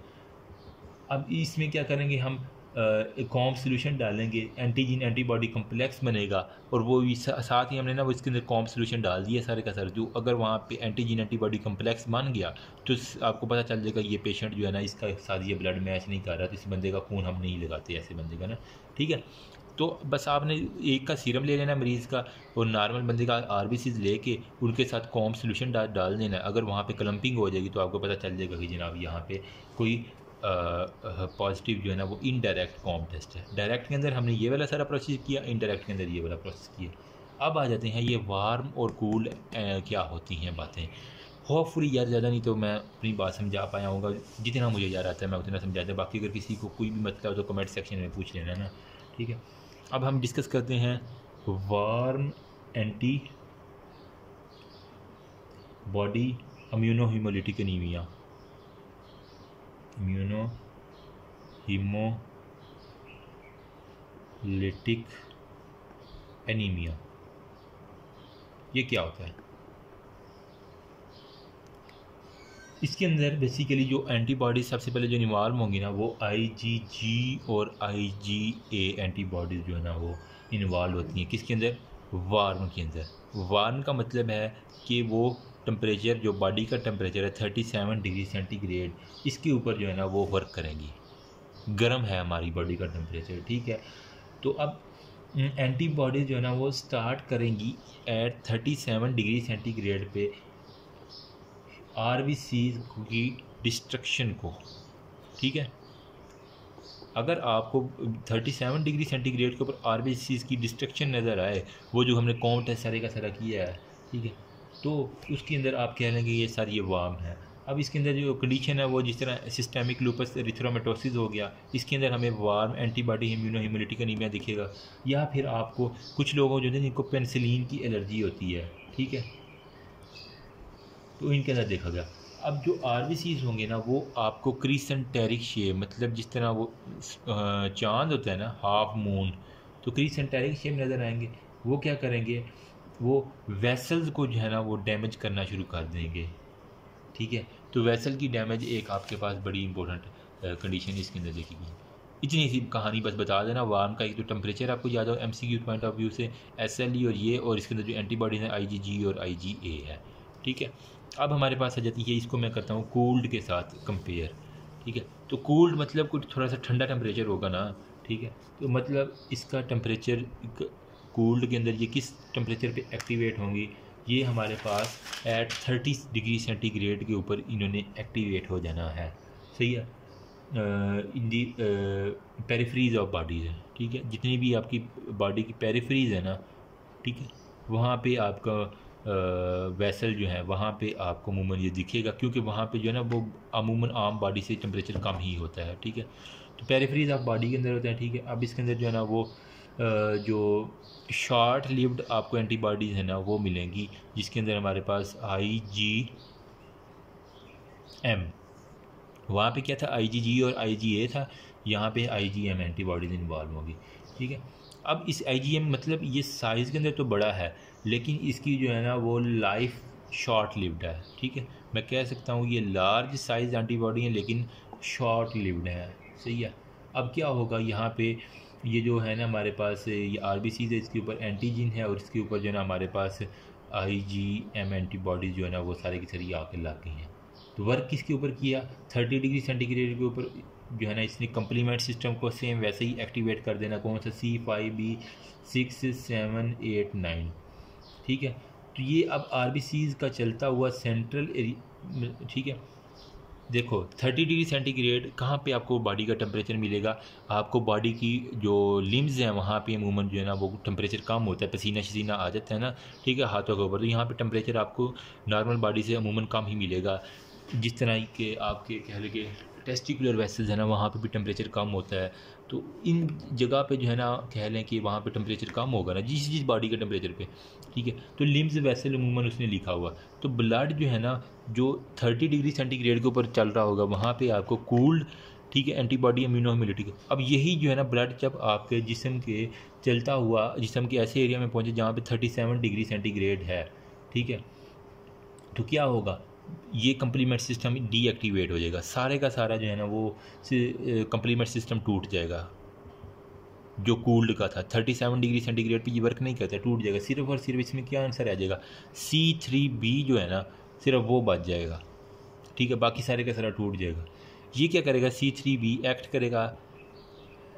अब इसमें क्या करेंगे हम कॉम सोल्यूशन डालेंगे एंटीजन एंटीबॉडी कम्प्लेक्स बनेगा, और वो भी साथ ही हमने ना वो इसके अंदर कॉम सोल्यूशन डाल दिया सारे का सर। जो अगर वहाँ पे एंटीजन एंटीबॉडी कम्प्लेक्स बन गया तो आपको पता चल जाएगा ये पेशेंट जो है ना, इसका साथ ये ब्लड मैच नहीं कर रहा तो इस बंदे का खून हम नहीं लगाते ऐसे बंदे का ना, ठीक है? तो बस आपने एक का सीरम ले लेना मरीज़ का, और नॉर्मल बंदे का आर बी सीज ले लेके उनके साथ कॉम सोल्यूशन डाल डाल देना। अगर वहाँ पे क्लम्पिंग हो जाएगी तो आपको पता चल जाएगा कि जनाब यहाँ पे कोई पॉजिटिव जो है ना वो इनडायरेक्ट कॉम टेस्ट है। डायरेक्ट के अंदर हमने ये वाला सारा प्रोसेस किया इनडायरेक्ट के अंदर ये वाला प्रोसेस किया। अब आ जाते हैं ये वार्म और कूल क्या होती हैं बातें। होपफुली यार ज़्यादा नहीं तो मैं अपनी बात समझा पाया हूँ जितना मुझे याद आता है मैं उतना समझा दूँ बाकी अगर किसी को कोई भी मतलब तो कमेंट सेक्शन में पूछ लेना ना। ठीक है? अब हम डिस्कस करते हैं warm antibody immuno haemolytic anaemia immuno haemolytic anaemia ये क्या होता है? इसके अंदर बेसिकली जो एंटीबॉडीज सबसे पहले जो इन्वॉल्व होंगी ना, वो आईजीजी और आईजीए एंटीबॉडीज़ जो है ना, वो इन्वॉल्व होती हैं। किसके अंदर? वार्म के अंदर। वार्म का मतलब है कि वो टेम्परेचर जो बॉडी का टेम्परेचर है थर्टी सेवन डिग्री सेंटीग्रेड इसके ऊपर जो है ना, वो वर्क करेंगी। गर्म है हमारी बॉडी का टेम्परेचर ठीक है? तो अब एंटीबॉडीज जो है ना, वो स्टार्ट करेंगी at thirty seven degree centigrade पे आर की डिस्ट्रक्शन को, ठीक है? अगर आपको 37 डिग्री सेंटीग्रेड के ऊपर आर की डिस्ट्रक्शन नज़र आए, वो जो हमने कौन टेस्ट सारे का सारा किया है, ठीक है? तो उसके अंदर आप कह लेंगे ये सारी वाम है। अब इसके अंदर जो कंडीशन है वो जिस तरह सिस्टेमिक लूपस रिथ्रोमेटोसिस हो गया, इसके अंदर हमें वार्म एंटीबॉडी इम्यूनो हीमोलिटी का नीमिया दिखेगा। या फिर आपको कुछ लोगों जो है जिनको पेंसिलिन की एलर्जी होती है, ठीक है? तो इनके अंदर देखा गया। अब जो आर होंगे ना, वो आपको क्रीसेंटेरिक शेप मतलब जिस तरह वो चाँद होता है ना हाफ़ मून तो क्रीसेंटेरिक शेप नज़र आएँगे। वो क्या करेंगे? वो वेसल्स को जो है ना वो डैमेज करना शुरू कर देंगे। ठीक है? तो वेसल की डैमेज एक आपके पास बड़ी इंपॉर्टेंट कंडीशन इसके अंदर देखी गई। इतनी सी कहानी बस बता देना। वार्म का एक तो टेम्परेचर आपको याद हो M C point of view से एस एल ई और ये और इसके अंदर जो एंटीबॉडीज हैं आई जी जी और आई जी ए है। ठीक है? अब हमारे पास आ जाती है, इसको मैं करता हूँ कोल्ड के साथ कंपेयर ठीक है? तो कोल्ड मतलब कुछ थोड़ा सा ठंडा टेम्परेचर होगा ना। ठीक है? तो मतलब इसका टेम्परेचर कोल्ड के अंदर ये किस टेम्परेचर पे एक्टिवेट होंगी, ये हमारे पास एट थर्टी डिग्री सेंटीग्रेड के ऊपर इन्होंने एक्टिवेट हो जाना है। सही है? In the peripheries of bodies है, ठीक है? जितनी भी आपकी बॉडी की पेरीफ्रीज है ना, ठीक है? वहाँ पे आपका वेसल जो है, वहाँ पे आपको अमूमन ये दिखेगा, क्योंकि वहाँ पे जो है ना, वो अमूमन आम बॉडी से टेम्परेचर कम ही होता है, ठीक है? तो पेरीफ्रीज ऑफ़ बॉडी के अंदर होता है, ठीक है? अब इसके अंदर जो है ना, वो जो शॉर्ट लिव्ड आपको एंटीबॉडीज़ है ना, वो मिलेंगी, जिसके अंदर हमारे पास आई जी एम वहाँ पे क्या था? आई जी जी और आई जी ए था, यहाँ पे I G M antibodies involve होगी, ठीक है? अब इस आई जी एम मतलब ये साइज़ के अंदर तो बड़ा है, लेकिन इसकी जो है ना, वो लाइफ शॉर्ट लिव्ड है, ठीक है? मैं कह सकता हूँ ये लार्ज साइज़ एंटीबॉडी है, लेकिन शॉर्ट लिव्ड है, सही है? अब क्या होगा? यहाँ पे ये जो है ना हमारे पास ये आर बी सीज है, इसके ऊपर एंटीजिन है और इसके ऊपर जो है ना हमारे पास आई जी एम एंटीबॉडीज़ जो है ना वो सारे की सारी आके ला गई हैं। तो वर्क किसके ऊपर किया? थर्टी डिग्री सेंटीग्रेड के ऊपर जो है ना इसने कम्प्लीमेंट सिस्टम को सेम वैसे ही एक्टिवेट कर देना। कौन सा? C five B six seven eight nine ठीक है? तो ये अब आर का चलता हुआ सेंट्रल ठीक है? देखो 30 डिग्री सेंटीग्रेड कहाँ पे आपको बॉडी का टेम्परेचर मिलेगा? आपको बॉडी की जो लिम्स हैं, वहाँ पे अमूमन जो है ना, वो टेम्परेचर कम होता है, पसीना शसीना आ जाता है ना, ठीक है, हाथों के ऊपर। तो यहाँ पे टेम्परेचर आपको नॉर्मल बॉडी से अमूमन कम ही मिलेगा। जिस तरह के आपके कह लगे टेस्टिकुलर वेसल्स है ना, वहाँ पे भी टेम्परेचर कम होता है। तो इन जगह पे जो है ना, कह लें कि वहाँ पे टेम्परेचर कम होगा ना, जिस जिस बॉडी के टेम्परेचर पे। ठीक है? तो लिम्स वेसल अमूमन उसने लिखा हुआ। तो ब्लड जो है ना, जो थर्टी डिग्री सेंटीग्रेड के ऊपर चल रहा होगा, वहाँ पे आपको कूल्ड ठीक है एंटीबॉडी इम्यूनोमिलिटी अब यही जो है ना ब्लड जब आपके जिसम के चलता हुआ, जिसम के ऐसे एरिया में पहुँचे जहाँ पे थर्टी सेवन डिग्री सेंटीग्रेड है, ठीक है? तो क्या होगा? ये कम्प्लीमेंट सिस्टम डीएक्टिवेट हो जाएगा। सारे का सारा जो है ना वो कम्प्लीमेंट सिस्टम टूट जाएगा। जो कूल्ड का था थर्टी सेवन डिग्री सेंटीग्रेड पे ये वर्क नहीं करता, टूट जाएगा, सिर्फ़ और सिर्फ़ इसमें क्या आंसर आ जाएगा? सी थ्री बी जो है ना, सिर्फ़ वो बच जाएगा। ठीक है, बाकी सारे का सारा टूट जाएगा। ये क्या करेगा? सी थ्री बी एक्ट करेगा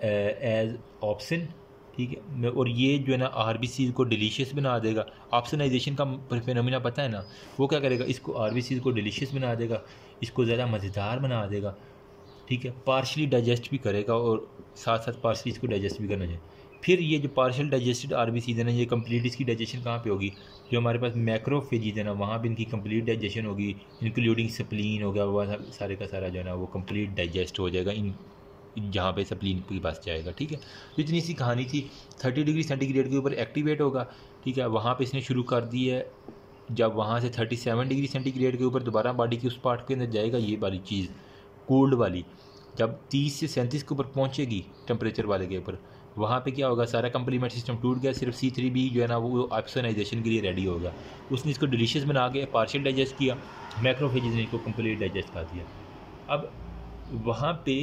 एज ऑप्शन ठीक है? और ये जो है ना आर बी सीज को डिलीशियस बना देगा। ऑप्शनाइजेशन का फिनमिना पता है ना? वो क्या करेगा? इसको आर बी सीज को डिलीशियस बना देगा, इसको ज़्यादा मज़ेदार बना देगा। ठीक है पार्शली डाइजेस्ट भी करेगा और साथ साथ पार्शली इसको डाइजेस्ट भी करना चाहिए। फिर ये जो partial digested R B C है, ये कंप्लीट इसकी डाइजेशन कहाँ पे होगी? जो हमारे पास मैक्रोफेजीज है ना, वहाँ पे इनकी कंप्लीट डाइजेशन होगी इंक्लूडिंग सप्लीन हो गया, वह सारे का सारा जो है ना, वो कंप्लीट डाइजेस्ट हो जाएगा, इन जहाँ पे सप्लीन के पास जाएगा, ठीक है? तो इतनी सी कहानी थी थर्टी डिग्री सेंटीग्रेड के ऊपर एक्टिवेट होगा, ठीक है? वहाँ पे इसने शुरू कर दी है, जब वहाँ से थर्टी सेवन डिग्री सेंटीग्रेड के ऊपर दोबारा बॉडी के उस पार्ट के अंदर जाएगा, ये वाली चीज़। कोल्ड वाली, जब तीस से सैंतीस के ऊपर पहुँचेगी टेम्परेचर वाले के ऊपर, वहाँ पे क्या होगा? सारा कंप्लीमेंट सिस्टम टूट गया, सिर्फ़ सी थ्री बी जो है ना, वो ऑप्शनाइजेशन के लिए रेडी होगा। उसने इसको डिलीशियस बना के पार्शियल डाइजेस्ट किया मैक्रोफेजिस ने इसको कंप्लीट डाइजेस्ट कर दिया। अब वहाँ पे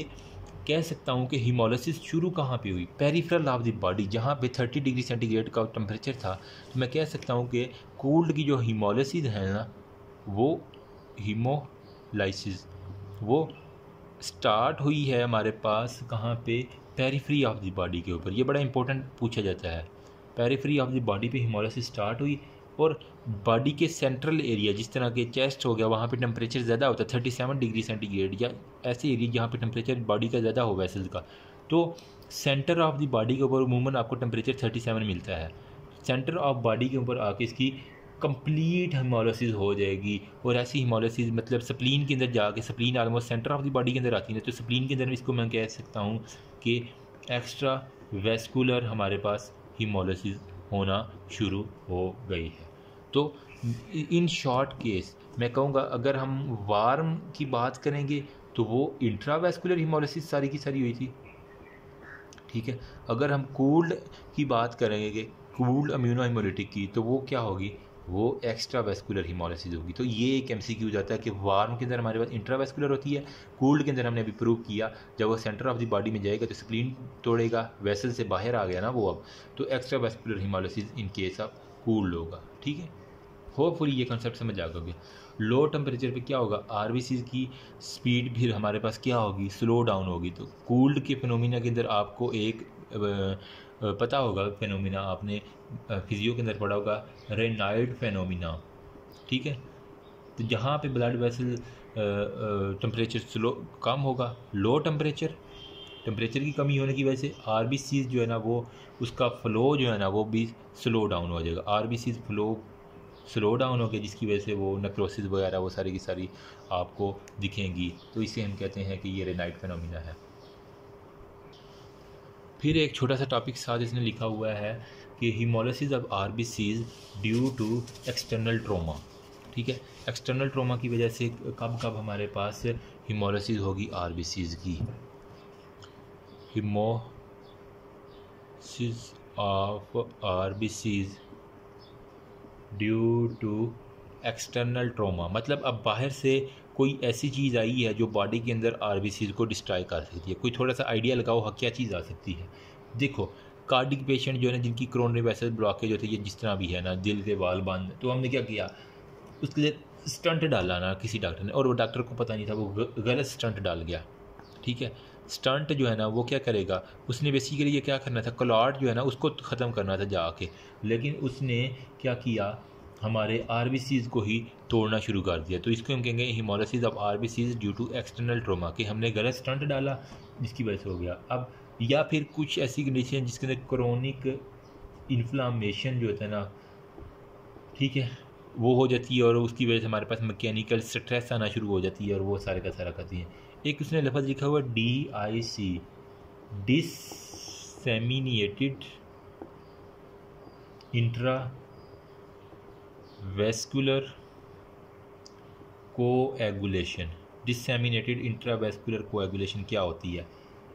कह सकता हूँ कि हीमोलिसिस शुरू कहाँ पे हुई? पेरीफ्रल ऑफ़ द बॉडी जहाँ पे 30 डिग्री सेंटीग्रेड का टेम्परेचर था। तो मैं कह सकता हूँ कि कोल्ड की जो हीमोलिसिस है ना, वो हीमोलाइसिस वो स्टार्ट हुई है हमारे पास कहाँ पे? पेरीफ्री ऑफ़ द बॉडी के ऊपर। ये बड़ा इंपॉर्टेंट पूछा जाता है। पेरीफ्री ऑफ़ द बॉडी पे हीमोलिसिस स्टार्ट हुई और बॉडी के सेंट्रल एरिया जिस तरह के चेस्ट हो गया, वहाँ पे टेम्परेचर ज़्यादा होता है थर्टी सेवन डिग्री सेंटीग्रेड या ऐसे एरिया जहाँ पे टेम्परेचर बॉडी का ज़्यादा हो वेसल्स का। तो सेंटर ऑफ़ द बॉडी के ऊपर अमूमन आपको टेम्परेचर थर्टी सेवन मिलता है। सेंटर ऑफ़ बॉडी के ऊपर आके इसकी कंप्लीट हिमोलिसिस हो जाएगी। और ऐसी हिमोलिसिस मतलब स्प्लीन के अंदर जाके spleen almost centre of the body के अंदर आती है तो स्प्लीन के अंदर इसको मैं कह सकता हूँ कि एक्स्ट्रा वेस्कुलर हमारे पास हिमोलिसिस होना शुरू हो गई है। तो इन शॉर्ट केस मैं कहूँगा अगर हम वार्म की बात करेंगे तो वो इंट्रावेस्कुलर हिमोलिसिस सारी की सारी हुई थी। ठीक है? अगर हम कूल्ड की बात करेंगे कूल्ड अम्यूनो हिमोलिटिक की तो वो क्या होगी? वो एक्स्ट्रा वेस्कुलर हिमोलिसिस होगी। तो ये एक एम सी क्यू जाता है कि वार्म के अंदर हमारे पास इंट्रावेस्कुलर होती है कूल्ड के अंदर हमने अभी प्रूव किया। जब वो सेंटर ऑफ़ द बॉडी में जाएगा तो स्प्लीन तोड़ेगा वेसल से बाहर आ गया ना वो अब तो extravascular haemolysis in case of cold होगा। ठीक है? होपफुली ये कंसेप्ट समझ आ गए लो टेम्परेचर पे क्या होगा? आरबीसी की स्पीड फिर हमारे पास क्या होगी? स्लो डाउन होगी। तो कोल्ड के फिनोमिना के अंदर आपको एक पता होगा फेनोमिना आपने फिजियो के अंदर पढ़ा होगा रेनाइड फेनोमिना। ठीक है? तो जहाँ पे ब्लड वेसल टेम्परेचर स्लो कम होगा लो टेम्परेचर टेम्परेचर की कमी होने की वजह से आर जो है ना वो, उसका फ़्लो जो है ना वो भी स्लो डाउन हो जाएगा। आर फ्लो स्लो डाउन हो गया जिसकी वजह से वो नक्रोसिस वगैरह वो सारी की सारी आपको दिखेंगी। तो इसे हम कहते हैं कि ये रेनाइट फेनोमिना है। फिर एक छोटा सा टॉपिक साथ इसने लिखा हुआ है कि haemolysis of R B Cs due to external trauma ठीक है? एक्सटर्नल ट्रोमा की वजह से कब कब हमारे पास हीमोलिसिस होगी आर बी सीज की? Haemolysis of R B Cs due to external trauma मतलब अब बाहर से कोई ऐसी चीज़ आई है जो बॉडी के अंदर आर बी सीज को डिस्ट्रॉय कर सकती है। कोई थोड़ा सा आइडिया लगाओ हाँ क्या चीज़ आ सकती है? देखो कार्डिक पेशेंट जो है ना, जिनकी क्रोनरी वैसे ब्लॉकेज होती है, जिस तरह भी है ना, दिल के बाल बंद तो हमने क्या किया? उसके लिए स्टंट डाला ना किसी डॉक्टर ने, और वो डॉक्टर को पता नहीं था, वो गलत स्टंट डाल गया, ठीक है? स्टंट जो है ना, वो क्या करेगा? उसने बेसिकली ये क्या करना था, क्लॉट जो है ना, उसको ख़त्म करना था जाके, लेकिन उसने क्या किया? हमारे आर को ही तोड़ना शुरू कर दिया तो इसको हम कहेंगे haemolysis of R due to external trauma कि हमने गलत स्टंट डाला, जिसकी वजह से हो गया। अब या फिर कुछ ऐसी कंडीशन जिसके अंदर क्रोनिक इन्फ्लामेशन जो होता है ना, ठीक है, वो हो जाती है और उसकी वजह से हमारे पास मैकेनिकल स्ट्रेस आना शुरू हो जाती है और वो सारे का सारा करती है। एक उसने लफज लिखा हुआ D I C disseminated intravascular coagulation disseminated intravascular coagulation क्या होती है?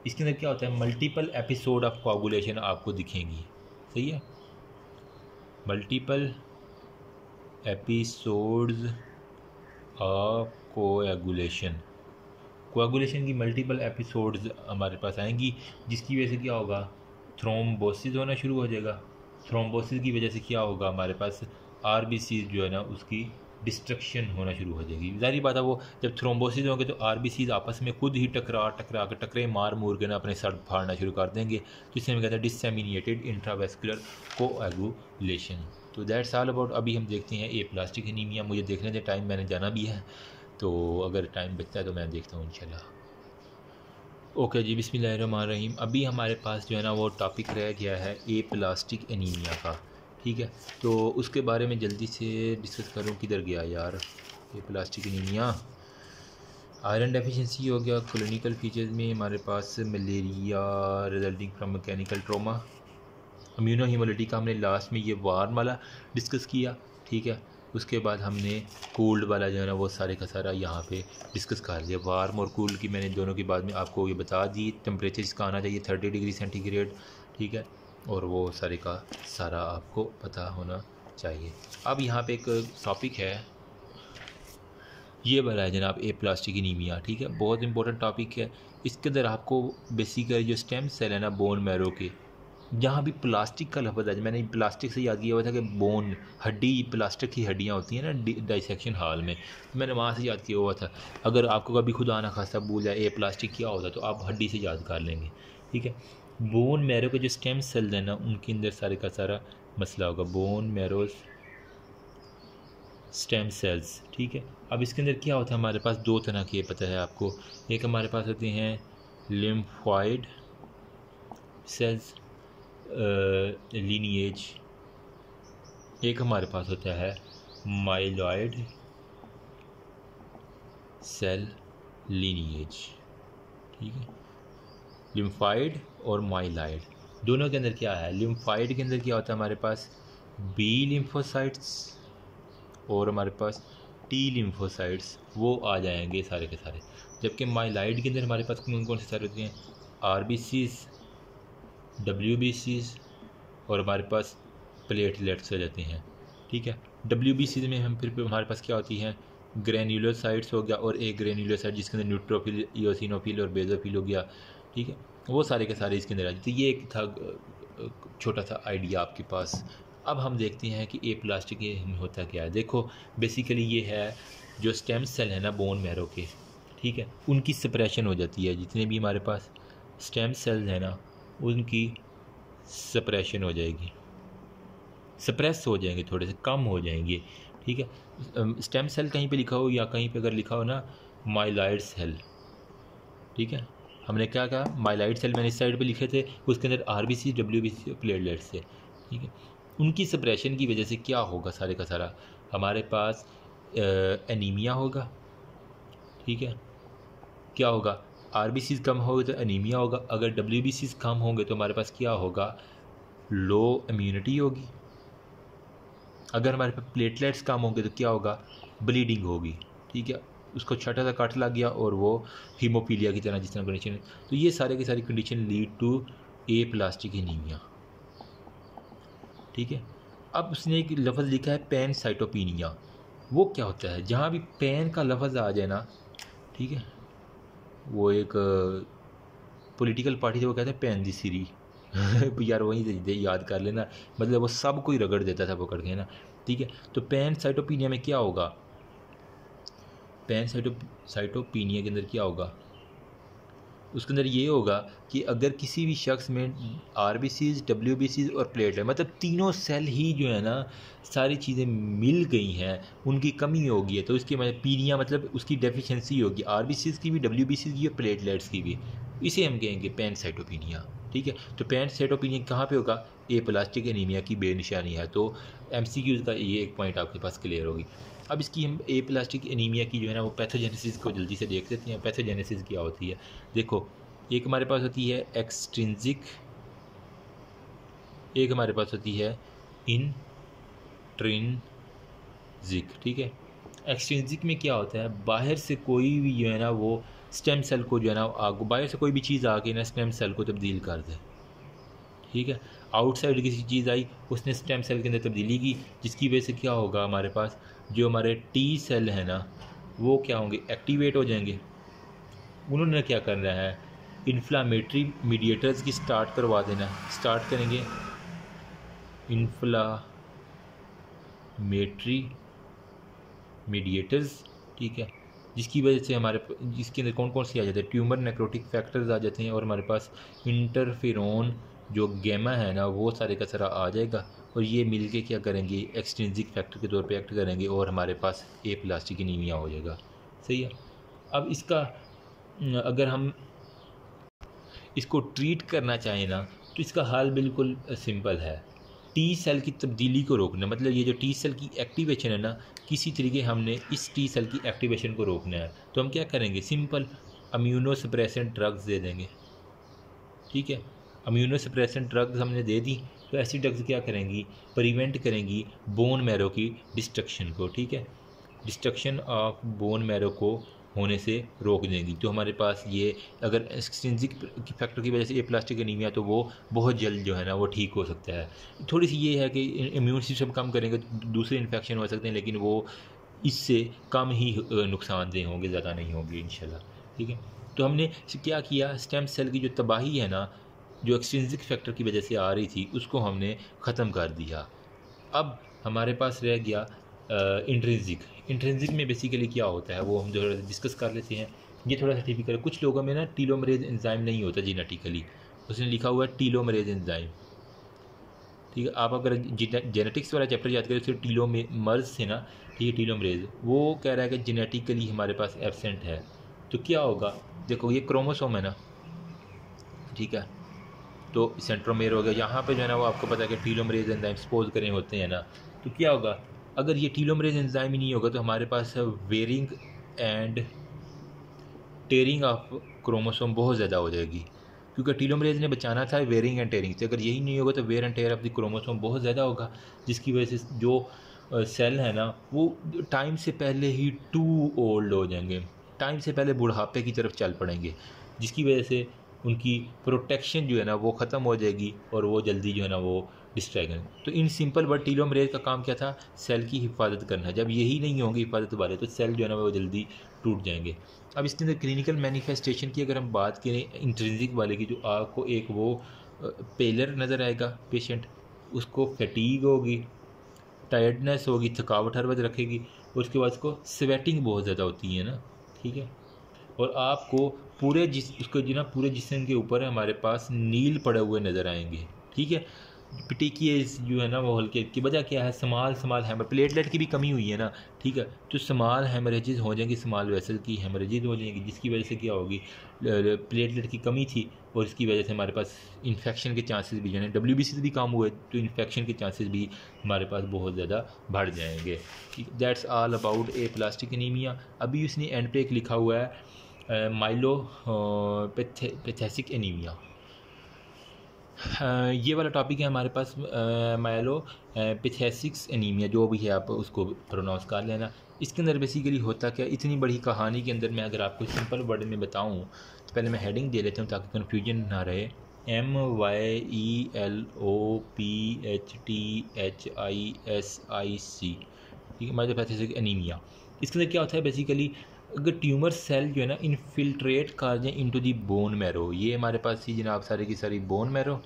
इसके अंदर क्या होता है मल्टीपल एपिसोड ऑफ़ कोएगुलेशन आपको दिखेंगी। सही है? Multiple episodes of coagulation coagulation की मल्टीपल एपिसोड्स हमारे पास आएँगी, जिसकी वजह से क्या होगा? थ्रोम्बोसिस होना शुरू हो जाएगा। थ्रोम्बोसिस की वजह से क्या होगा? हमारे पास आर बी सी जो है ना, उसकी डिस्ट्रक्शन होना शुरू हो जाएगी। जारी बात है वो जब थ्रोम्बोसिस होंगे तो आर आपस में खुद ही टकरा टकरा कर टकरे, मार मूर के ना अपने सर फाड़ना शुरू कर देंगे जिससे हम कहते हैं डिसमिनिएटेड इंट्रावेस्कुलर कोएगुलेशन तो दैट्स ऑल अबाउट अभी हम देखते हैं ए प्लास्टिक एनीमिया मुझे देखने दे टाइम मैंने जाना भी है तो अगर टाइम बचता है तो मैं देखता हूँ, इंशाल्लाह। ओके जी रहीम अभी हमारे पास जो है ना, वो टॉपिक रह गया है ए प्लास्टिक एनीमिया का। ठीक है। तो उसके बारे में जल्दी से डिस्कस करूँ किधर गया यार ये प्लास्टिक एनीमिया आयरन डेफिशिएंसी हो गया क्लिनिकल फीचर्स में, हमारे पास malaria resulting from mechanical trauma immuno haemolytic का हमने लास्ट में ये वार्म वाला डिस्कस किया, ठीक है। उसके बाद हमने कोल्ड वाला जो है ना, वो सारे का सारा यहाँ पे डिस्कस कर लिया वार्म और कूल्ड की मैंने दोनों के बाद में आपको ये बता दी। टेम्परेचर इसका आना चाहिए थर्टी डिग्री सेंटीग्रेड ठीक है। और वो सारे का सारा आपको पता होना चाहिए। अब यहाँ पे एक टॉपिक है। ये है जनाब ए प्लास्टिक नीमिया ठीक है? बहुत इंपॉर्टेंट टॉपिक है। इसके अंदर आपको बेसिकली जो स्टेम सेल है ना बोन मैरो के, जहाँ भी प्लास्टिक का लफज है मैंने प्लास्टिक से याद किया हुआ था कि बोन हड्डी प्लास्टिक की हड्डियाँ होती हैं ना डाइसेक्शन हॉल में। मैंने वहाँ से याद किया हुआ था। अगर आपको कभी खुदा ना खासा भूल जाए ए प्लास्टिक क्या होता तो आप हड्डी से याद कर लेंगे, ठीक है? बोन मैरो के जो स्टेम सेल है ना, उनके अंदर सारे का सारा मसला होगा। बोन मैरो स्टेम सेल्स ठीक है? अब इसके अंदर क्या होता है? हमारे पास दो तरह के पता है आपको। एक हमारे पास होते हैं लिम्फॉइड सेल्स लीनिएज एक हमारे पास होता है माइलॉइड सेल लीनिएज ठीक है? लिम्फाइड और माइलाइड दोनों के अंदर क्या है? लिम्फाइड के अंदर क्या होता है हमारे पास? बी लिम्फोसाइट्स और हमारे पास टी लिम्फोसाइट्स वो आ जाएँगे सारे के सारे. जबकि माइलाइड के अंदर हमारे पास कौन कौन से सारे होते हैं? R B Cs W B Cs और हमारे पास प्लेटलेट्स आ जाते हैं. ठीक है? डब्ल्यू बी सीज में हम फिर हमारे पास क्या होती हैं? ग्रेन्यूलोसाइड्स हो गया और एक ग्रेन्यूलोसाइड जिसके अंदर न्यूट्रोफिल ईओसिनोफिल और बेजोफिल हो गया. ठीक है? वो सारे के सारे इसके अंदर आ जाते ये एक था छोटा सा आइडिया आपके पास। अब हम देखते हैं कि ए प्लास्टिक में होता क्या है। देखो बेसिकली ये है, जो स्टेम सेल है ना बोन मैरो के, ठीक है? उनकी सप्रेशन हो जाती है। जितने भी हमारे पास स्टेम सेल्स हैं ना, उनकी सप्रेशन हो जाएगी। सप्रेस हो जाएँगे थोड़े से, कम हो जाएँगे, ठीक है? स्टेम सेल कहीं पे लिखा हो या कहीं पे अगर लिखा हो ना माइलाइड सेल ठीक है? हमने क्या कहा? माइलाइट सेल मैंने इस साइड पर लिखे थे, उसके अंदर R B C W B C platelet से ठीक है? उनकी सप्रेशन की वजह से क्या होगा सारे का सारा? हमारे पास एनीमिया होगा, ठीक है? क्या होगा? आर बी सीज कम होगा तो अनीमिया होगा। अगर डब्ल्यू बी सीज कम होंगे तो हमारे पास क्या होगा? लो इम्यूनिटी होगी। अगर हमारे पास प्लेटलेट्स कम होंगे तो क्या होगा? ब्लीडिंग होगी, ठीक है? उसको छठा सा काट लग गया और वो हीमोपीलिया की तरह जिस तरह कंडीशन है। तो ये सारे की सारी condition lead to aplastic anaemia ठीक है? अब उसने एक लफ्ज़ लिखा है पेन साइटोपिनिया वो क्या होता है? जहाँ भी पेन का लफ्ज़ आ जाए ना, ठीक है? वो एक पॉलिटिकल पार्टी थे वो कहते हैं पेन दी सीरी यार वही याद कर लेना। मतलब वो सब कोई रगड़ देता था पकड़ के ना? ठीक है? तो पेन साइटोपीनिया में क्या होगा? पैन साइटो साइटोपीनिया के अंदर क्या होगा? उसके अंदर ये होगा कि अगर किसी भी शख्स में R B Cs W B Cs और प्लेट है मतलब तीनों सेल ही जो है ना, सारी चीज़ें मिल गई हैं, उनकी कमी होगी है तो उसकी मतलब पीनिया मतलब उसकी डेफिशिएंसी होगी आर बी सीज की भी डब्ल्यू बी सीज की और प्लेटलेट्स की भी। इसे हम कहेंगे पेन साइटोपिनिया ठीक है? तो पेन साइटोपिनिया कहाँ पे होगा? ए प्लास्टिक एनीमिया की बेनिशानी है तो एम सी क्यूज़ का ये एक पॉइंट आपके पास क्लियर होगी। अब इसकी हम ए प्लास्टिक एनीमिया की जो है ना, वो पैथोजेनेसिस को जल्दी से देख लेते हैं। पैथोजेनेसिस क्या होती है? देखो, एक हमारे पास होती है एक्सट्रिंजिक एक हमारे पास होती है इन ट्रिनजिक ठीक है? एक्सट्रिंजिक में क्या होता है? बाहर से कोई भी जो है ना, वो स्टेम सेल को जो है ना बाहर से कोई भी चीज़ आके ना स्टेम सेल को तब्दील कर दे। ठीक है? आउटसाइड किसी चीज़ आई, उसने स्टेम सेल के अंदर तब्दीली की, जिसकी वजह से क्या होगा हमारे पास? जो हमारे टी सेल है ना, वो क्या होंगे? एक्टिवेट हो जाएँगे। उन्होंने क्या करना है? इन्फ्लामेटरी मीडिएटर्स की स्टार्ट करवा देना। स्टार्ट करेंगे। इन्फ्लामेटरी मीडिएटर्स ठीक है? जिसकी वजह से हमारे जिसके अंदर कौन कौन सी आ जाते हैं? ट्यूमर नेक्रोटिक फैक्टर्स आ जाते हैं और हमारे पास इंटरफेरोन जो गेमा है ना, वो सारे का सारा आ जाएगा। और ये मिल के क्या करेंगे? एक्सटेंजिक फैक्टर के तौर पे एक्ट करेंगे और हमारे पास ए प्लास्टिक नीमिया हो जाएगा। सही है? अब इसका, अगर हम इसको ट्रीट करना चाहें ना तो इसका हाल बिल्कुल सिंपल है। टी सेल की तब्दीली को रोकना मतलब ये जो टी सेल की एक्टिवेशन है ना, किसी तरीके हमने इस टी सेल की एक्टिवेशन को रोकना है। तो हम क्या करेंगे? सिंपल अम्यूनो सप्रेसेंट ड्रग्स दे देंगे। ठीक है? अम्यूनो सप्रेसेंट ड्रग्स हमने दे दी तो ऐसी ड्रग्स क्या करेंगी? प्रिवेंट करेंगी बोन मैरो की डिस्ट्रक्शन को, ठीक है? डिस्ट्रक्शन ऑफ़ बोन मैरो को होने से रोक देंगी। तो हमारे पास ये, अगर एक्सटेंजिक फैक्टर की वजह से ये प्लास्टिक एनीमिया तो वो बहुत जल्द जो है ना, वो ठीक हो सकता है। थोड़ी सी ये है कि इम्यून सिस्टम कम करेंगे तो दूसरे इन्फेक्शन हो सकते हैं, लेकिन वो इससे कम ही नुकसानदेह होंगे, ज़्यादा नहीं होंगे इन ठीक है? तो हमने क्या किया? स्टेम सेल की जो तबाही है ना जो एक्सटेंजिक फैक्टर की वजह से आ रही थी, उसको हमने ख़त्म कर दिया। अब हमारे पास रह गया इंट्रेंसिक इंट्रेंसिक में बेसिकली क्या होता है, वो हम जो डिस्कस कर लेते हैं, ये थोड़ा सा टिपिकल कुछ लोगों में ना टीलोमरेज एंजाइम नहीं होता जीनेटिकली उसने लिखा हुआ है टीलोमरेज एंजाइम ठीक है, आप अगर जेनेटिक्स वाला चैप्टर याद करें उसके टीलो में मर्ज थे ना ठीक है टीलोमरेज वो कह रहा है कि जेनेटिकली हमारे पास एबसेंट है। तो क्या होगा? देखो, ये क्रोमोसोम है ना। ठीक है? तो सेंट्रोमेर हो गया। यहाँ पे जो है ना, वो आपको पता है कि टीलोमरेज एंजाइम सपोज़ करें होते हैं ना। तो क्या होगा? अगर ये टीलोमरेज एंजाइम ही नहीं होगा तो हमारे पास wearing and tearing of chromosome बहुत ज़्यादा हो जाएगी। क्योंकि टीलोमरेज ने बचाना था वेरिंग एंड टेयरिंग से। अगर यही नहीं होगा तो wear and tear of the chromosome बहुत ज़्यादा होगा, जिसकी वजह से जो सेल है ना, वो टाइम से पहले ही टू ओल्ड हो जाएँगे। टाइम से पहले बुढ़ापे की तरफ़ चल पड़ेंगे, जिसकी वजह से उनकी प्रोटेक्शन जो है ना वो ख़त्म हो जाएगी और वो जल्दी जो है ना वो डिस्ट्रॉय करें तो इन सिंपल वर्ड टीलोमरेज का काम क्या था? सेल की हिफाजत करना। जब यही नहीं होंगे हिफाजत वाले तो सेल जो है ना वो जल्दी टूट जाएँगे। अब इसके अंदर क्लिनिकल मैनिफेस्टेशन की अगर हम बात करें इंट्रेंसिक वाले की, जो आपको एक वो पेलर नज़र आएगा पेशेंट उसको फटीग होगी टायर्डनेस होगी, थकावट हर वक्त रखेगी और उसके बाद उसको स्वेटिंग बहुत ज़्यादा होती है ना, ठीक है? और आपको पूरे जिस उसको जो ना, पूरे जिसम के ऊपर हमारे पास नील पड़े हुए नज़र आएँगे, ठीक है? पिटिकिए जो है ना, वो हल्के की वजह क्या है? समाल समाल हेमर प्लेटलेट की भी कमी हुई है ना, ठीक है? तो समाल हेमरेजेज हो जाएँगी, समाल वेसल की हेमरेजेज हो जाएँगी, जिसकी वजह से क्या होगी? प्लेटलेट की कमी थी और इसकी वजह से हमारे पास इन्फेक्शन के चांसेस भी जो है डब्ल्यू बी से भी काम हुए तो इन्फेक्शन के चांसेस भी हमारे पास बहुत ज़्यादा बढ़ जाएँगे that's all about aplastic anaemia अभी उसने एंड पे एक लिखा हुआ है माइलो पेथेसिक एनीमिया। ये वाला टॉपिक है हमारे पास मायलो पिथेसिक्स एनीमिया, जो भी है आप उसको प्रोनाउंस कर लेना। इसके अंदर बेसिकली होता क्या, इतनी बड़ी कहानी के अंदर मैं अगर आपको सिंपल वर्ड में बताऊँ तो पहले मैं हेडिंग दे लेता हूँ ताकि कन्फ्यूज़न ना रहे। M Y E L O P H T H I S I C ठीक है? माइलोपैथेसिक एनीमिया इसके अंदर क्या होता है बेसिकली अगर ट्यूमर सेल जो है ना इनफिल्ट्रेट कर जाए इनटू दी बोन मैरो ये हमारे पास थी जनाब, सारी की सारी बोन मैरो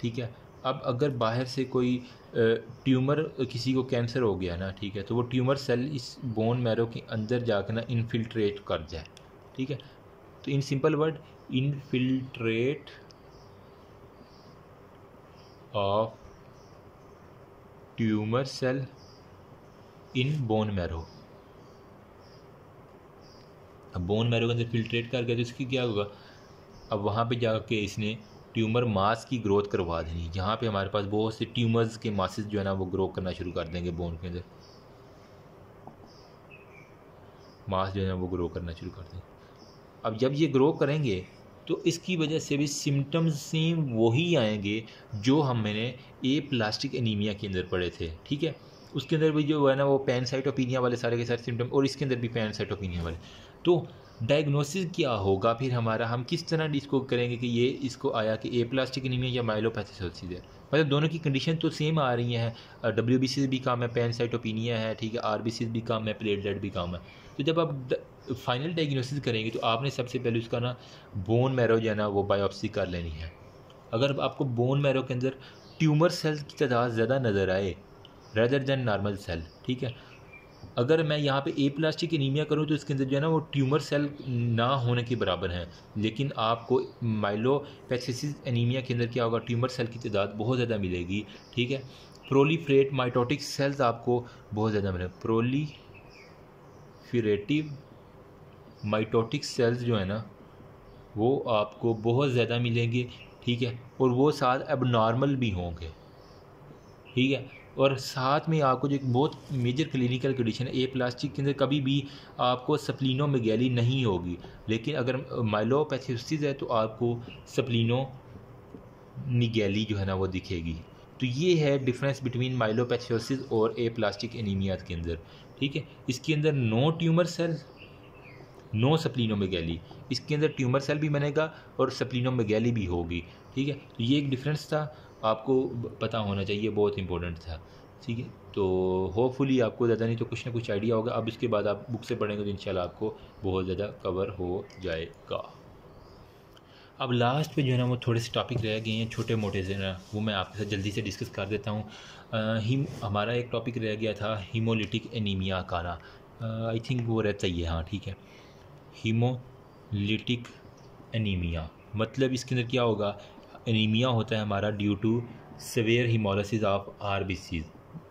ठीक है? अब अगर बाहर से कोई ट्यूमर किसी को कैंसर हो गया ना, ठीक है? तो वो ट्यूमर सेल इस बोन मैरो के अंदर जाकर ना इनफिल्ट्रेट कर जाए, ठीक है? तो in simple word infiltrate of tumour cell in bone marrow अब बोन मैरो अंदर फिल्ट्रेट कर गया तो इसकी क्या होगा? अब वहाँ पे जाके इसने ट्यूमर मास की ग्रोथ करवा देनी जहाँ पे हमारे पास बहुत से ट्यूमर्स के मासेस जो है ना, वो ग्रो करना शुरू कर देंगे बोन के अंदर। मास जो है ना, वो ग्रो करना शुरू कर देंगे। अब जब ये ग्रो करेंगे तो इसकी वजह से भी सिम्टम्स सेम वही आएँगे जो हम मैंने ए प्लास्टिक एनीमिया के अंदर पढ़े थे, ठीक है? उसके अंदर भी जो है ना, वो पैन साइटोपिनिया वाले सारे के सारे सिम्टम और इसके अंदर भी पैन साइटोपिनिया वाले। तो डायग्नोसिस क्या होगा? फिर हमारा, हम किस तरह इसको करेंगे कि ये इसको आया कि ए प्लास्टिक एनीमिया या माइलोपैथिस है? मतलब दोनों की कंडीशन तो सेम आ रही हैं। डब्ल्यू बी सी भी काम है पैन साइटोपिनिया है, ठीक है? आर बी सी भी काम है प्लेटलेट भी काम है। तो जब आप फाइनल डायग्नोसिस करेंगे तो आपने सबसे पहले उसका ना बोन मैरो जो है ना, वो बायोप्सी कर लेनी है। अगर आपको बोन मैरो के अंदर ट्यूमर सेल्स की तादाद ज़्यादा नज़र आए रेदर देन नॉर्मल सेल ठीक है? अगर मैं यहाँ पे ए प्लास्टिक एनीमिया करूँ तो इसके अंदर जो है ना, वो ट्यूमर सेल ना होने के बराबर हैं। लेकिन आपको माइलोपैथिसिस एनीमिया के अंदर क्या होगा ट्यूमर सेल की तादाद बहुत ज़्यादा मिलेगी, ठीक है? प्रोलीफ्रेट माइटोटिक सेल्स आपको बहुत ज़्यादा मिले प्रोलीफिरेटिव माइटोटिक सेल्स जो है ना, वो आपको बहुत ज़्यादा मिलेंगे, ठीक है? और वो साथ अब नॉर्मल भी होंगे, ठीक है? और साथ में आपको जो एक बहुत मेजर क्लिनिकल कंडीशन है ए प्लास्टिक के अंदर कभी भी आपको सप्लिनो में गैली नहीं होगी। लेकिन अगर माइलोपैथोसिस है तो आपको सप्लिनो निगैली जो है ना, वो दिखेगी। तो ये है डिफरेंस बिटवीन माइलोपैथोसिस और ए प्लास्टिक एनीमिया के अंदर। ठीक है? इसके अंदर no tumour cell no splenomegaly. इसके अंदर ट्यूमर सेल भी बनेगा और सप्लिनो गैली भी होगी। ठीक है? तो ये एक डिफरेंस था। आपको पता होना चाहिए, बहुत इंपॉर्टेंट था, ठीक है? तो होपफुली आपको ज़्यादा नहीं तो कुछ ना कुछ आइडिया होगा। अब इसके बाद आप बुक से पढ़ेंगे तो इंशाल्लाह आपको बहुत ज़्यादा कवर हो जाएगा। अब लास्ट पे जो है ना, वो थोड़े से टॉपिक रह गए हैं, छोटे मोटे से ना, वो मैं आपके साथ जल्दी से डिस्कस कर देता हूँ। हिम हमारा एक टॉपिक रह गया था हीमोलिटिक एनीमिया का ना। आई थिंक वो रहता ही है हाँ ठीक है। हीमोलिटिक एनीमिया मतलब इसके अंदर क्या होगा? एनीमिया होता है हमारा due to severe haemolysis of R B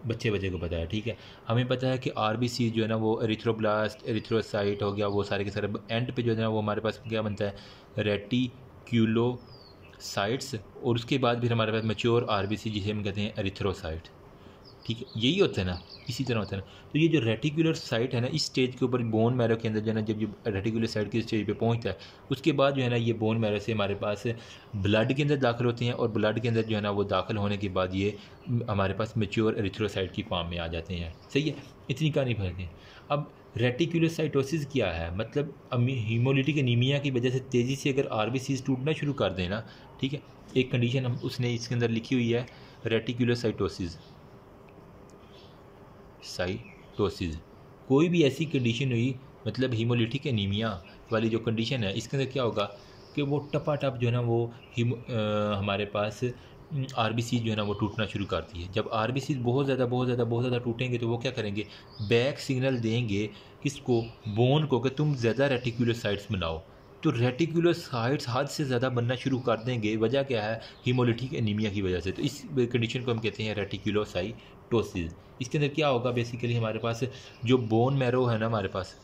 बच्चे बच्चे को पता है, ठीक है? हमें पता है कि आर बी सी जो है ना, वो एरिथ्रोब्लास्ट एरिथ्रोसाइट हो गया, वो सारे के सारे एंड पे जो है ना, वो हमारे पास क्या बनता है? रेटिक्यूलोसाइट्स और उसके बाद फिर हमारे पास मच्योर आर बी सी जिसे हम कहते हैं एरिथ्रोसाइट ठीक है, यही होता है ना, इसी तरह होता है ना। तो ये जो रेटिकुलर साइट है ना, इस स्टेज के ऊपर बोन मैरो के अंदर जो है ना, जब ये रेटिकुलर साइट की स्टेज पे पहुँचता है, उसके बाद जो है ना, ये बोन मैरो से हमारे पास ब्लड के अंदर दाखिल होते हैं और ब्लड के अंदर जो है ना, वो दाखिल होने के बाद ये हमारे पास मेच्योर एरिथ्रोसाइट की फॉर्म में आ जाते हैं। सही है? इतनी कहानी फ़र्क है अब रेटिकुलोसाइटोसिस क्या है? मतलब हीमोलिटिक एनीमिया की वजह से तेज़ी से अगर आर टूटना शुरू कर देना ठीक है? एक कंडीशन हम उसने इसके अंदर लिखी हुई है रेटिकुलोसाइटोसिस साइटोसिस कोई भी ऐसी कंडीशन हुई मतलब हीमोलिटिक एनीमिया वाली जो कंडीशन है इसके अंदर क्या होगा कि वो टपा टप जो है ना वो हिम आ, हमारे पास आर बी सी जो है ना वो टूटना शुरू करती है। जब आर बी सी बहुत ज़्यादा बहुत ज़्यादा बहुत ज़्यादा टूटेंगे तो वो क्या करेंगे? बैक सिग्नल देंगे किसको? बोन को कि तुम ज़्यादा रेटिकुलर साइट्स बनाओ। तो रेटिकुलर साइट्स हद से ज़्यादा बनना शुरू कर देंगे वजह क्या है? हीमोलिटिक एनीमिया की वजह से। तो इस कंडीशन को हम कहते हैं रेटिकुलोसाइटोसिस इसके अंदर क्या होगा बेसिकली हमारे पास? जो बोन मैरो है ना हमारे पास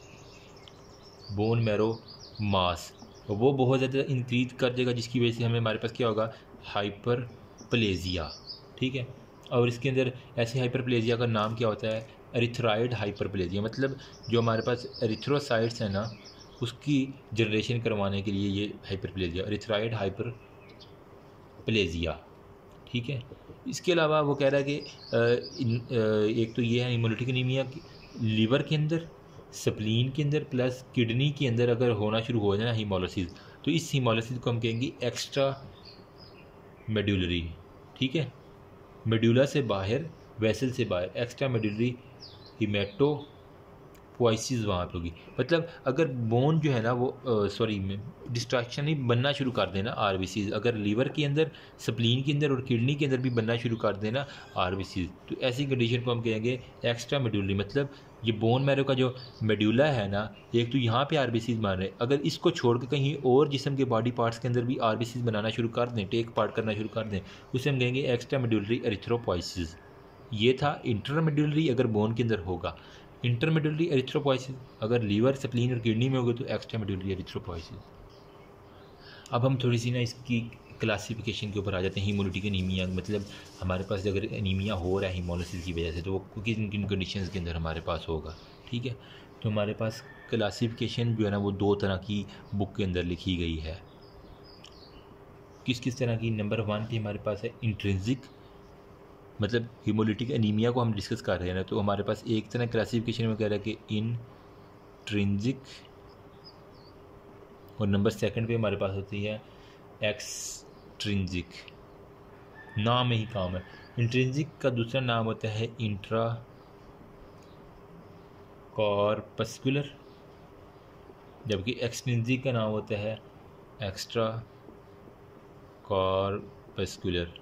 बोन मैरो मास वो बहुत ज़्यादा इंक्रीज कर देगा, जिसकी वजह से हमें हमारे पास क्या होगा? हाइपर प्लेजिया ठीक है? और इसके अंदर ऐसे हाइपर प्लेजिया का नाम क्या होता है? एरिथ्राइड हाइपर प्लेजिया मतलब जो हमारे पास एरिथ्रोसाइड्स हैं ना, उसकी जनरेशन करवाने के लिए ये hyperplasia erythroid hyperplasia ठीक है? इसके अलावा वो कह रहा है कि एक तो ये है इम्यूनिटी नीमिया लीवर के अंदर स्प्लीन के अंदर प्लस किडनी के अंदर अगर होना शुरू हो जाए हीमोलिसिस तो इस हीमोलिसिस को हम कहेंगे एक्स्ट्रा मेड्यूलरी ठीक है? मेड्यूला से बाहर वेसल से बाहर एक्स्ट्रा मेड्यूलरी हीमेटो वॉइसिस वहाँ पे होगी। मतलब अगर बोन जो है ना वो सॉरी डिस्ट्रैक्शन ही बनना शुरू कर देना आर अगर लीवर के अंदर स्प्लीन के अंदर और किडनी के अंदर भी बनना शुरू कर देना आर तो ऐसी कंडीशन को हम कहेंगे एक्स्ट्रा मेड्यूलरी मतलब ये बोन मैरो का जो मेड्यूला है ना, एक तो यहाँ पे आर बी मान रहे अगर इसको छोड़ के कहीं और जिसम के बॉडी पार्ट्स के अंदर भी आर बनाना शुरू कर दें टेक पार्ट करना शुरू कर दें, उसे हम कहेंगे एक्स्ट्रा मेड्यूलरी एरिथ्रोपोइसिस ये था इंटरमेड्यूलरी अगर बोन के अंदर होगा। इंटरमीडियटली एरिथ्रोपोइसिस अगर लीवर स्प्लीन और किडनी में होगी तो एक्स्ट्रा मेडियटली एरिथ्रोपोइसिस अब हम थोड़ी सी ना इसकी क्लासिफिकेशन के ऊपर आ जाते हैं हीमोलिटिक एनीमिया मतलब हमारे पास अगर एनीमिया हो रहा है हीमोलिसिस की वजह से तो वो किन किन कंडीशन के अंदर हमारे पास होगा, ठीक है? तो हमारे पास क्लासिफिकेशन जो है ना, वो दो तरह की बुक के अंदर लिखी गई है। किस किस तरह की? नंबर वन की हमारे पास है इंट्रेंसिक मतलब हीमोलिटिक एनीमिया को हम डिस्कस कर रहे हैं ना तो हमारे पास एक तरह क्लासिफिकेशन में कह रहा है कि इन ट्रिंजिक और नंबर सेकंड पे हमारे पास होती है एक्सट्रिंजिक नाम ही काम है। इंट्रिंजिक का दूसरा नाम होता है इंट्रा कॉर्पस्कुलर जबकि एक्सट्रिंजिक का नाम होता है एक्स्ट्रा कॉर्पस्कुलर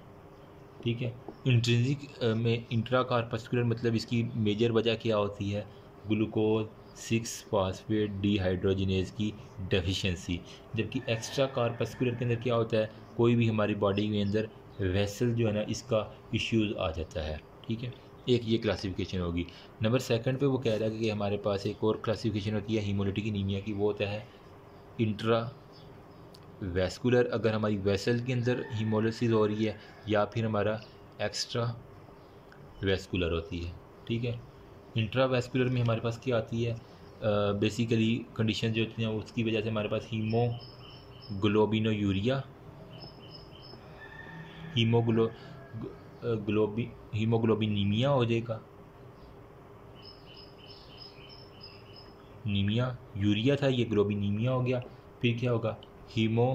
ठीक है? इंट्रेंसिक में इंट्राकार्पस्कुलर मतलब इसकी मेजर वजह क्या होती है? ग्लूकोज सिक्स फॉस्फेट डीहाइड्रोजिनेज की डेफिशिएंसी जबकि एक्स्ट्रा कार्पस्कुलर के अंदर क्या होता है? कोई भी हमारी बॉडी के अंदर वेसल जो है ना, इसका इश्यूज़ आ जाता है। ठीक है? एक ये क्लासिफिकेशन होगी। नंबर सेकंड पे वो कह रहा है कि हमारे पास एक और क्लासिफिकेशन होती है हीमोलिटिक नीमिया की, वो होता है इंट्रा वेस्कुलर अगर हमारी वेसल के अंदर हीमोलिसिस हो रही है या फिर हमारा एक्स्ट्रा वेस्कुलर होती है ठीक है? इंट्रा वेस्कुलर में हमारे पास क्या आती है? बेसिकली uh, कंडीशन जो होती हैं उसकी वजह से हमारे पास हीमो ग्लोबिनो यूरिया हीमोग्लो ग्लोबी हीमोग्लोबिनीमिया हो जाएगा। नीमिया यूरिया था ये ग्लोबिनीमिया हो गया फिर क्या होगा? हीमो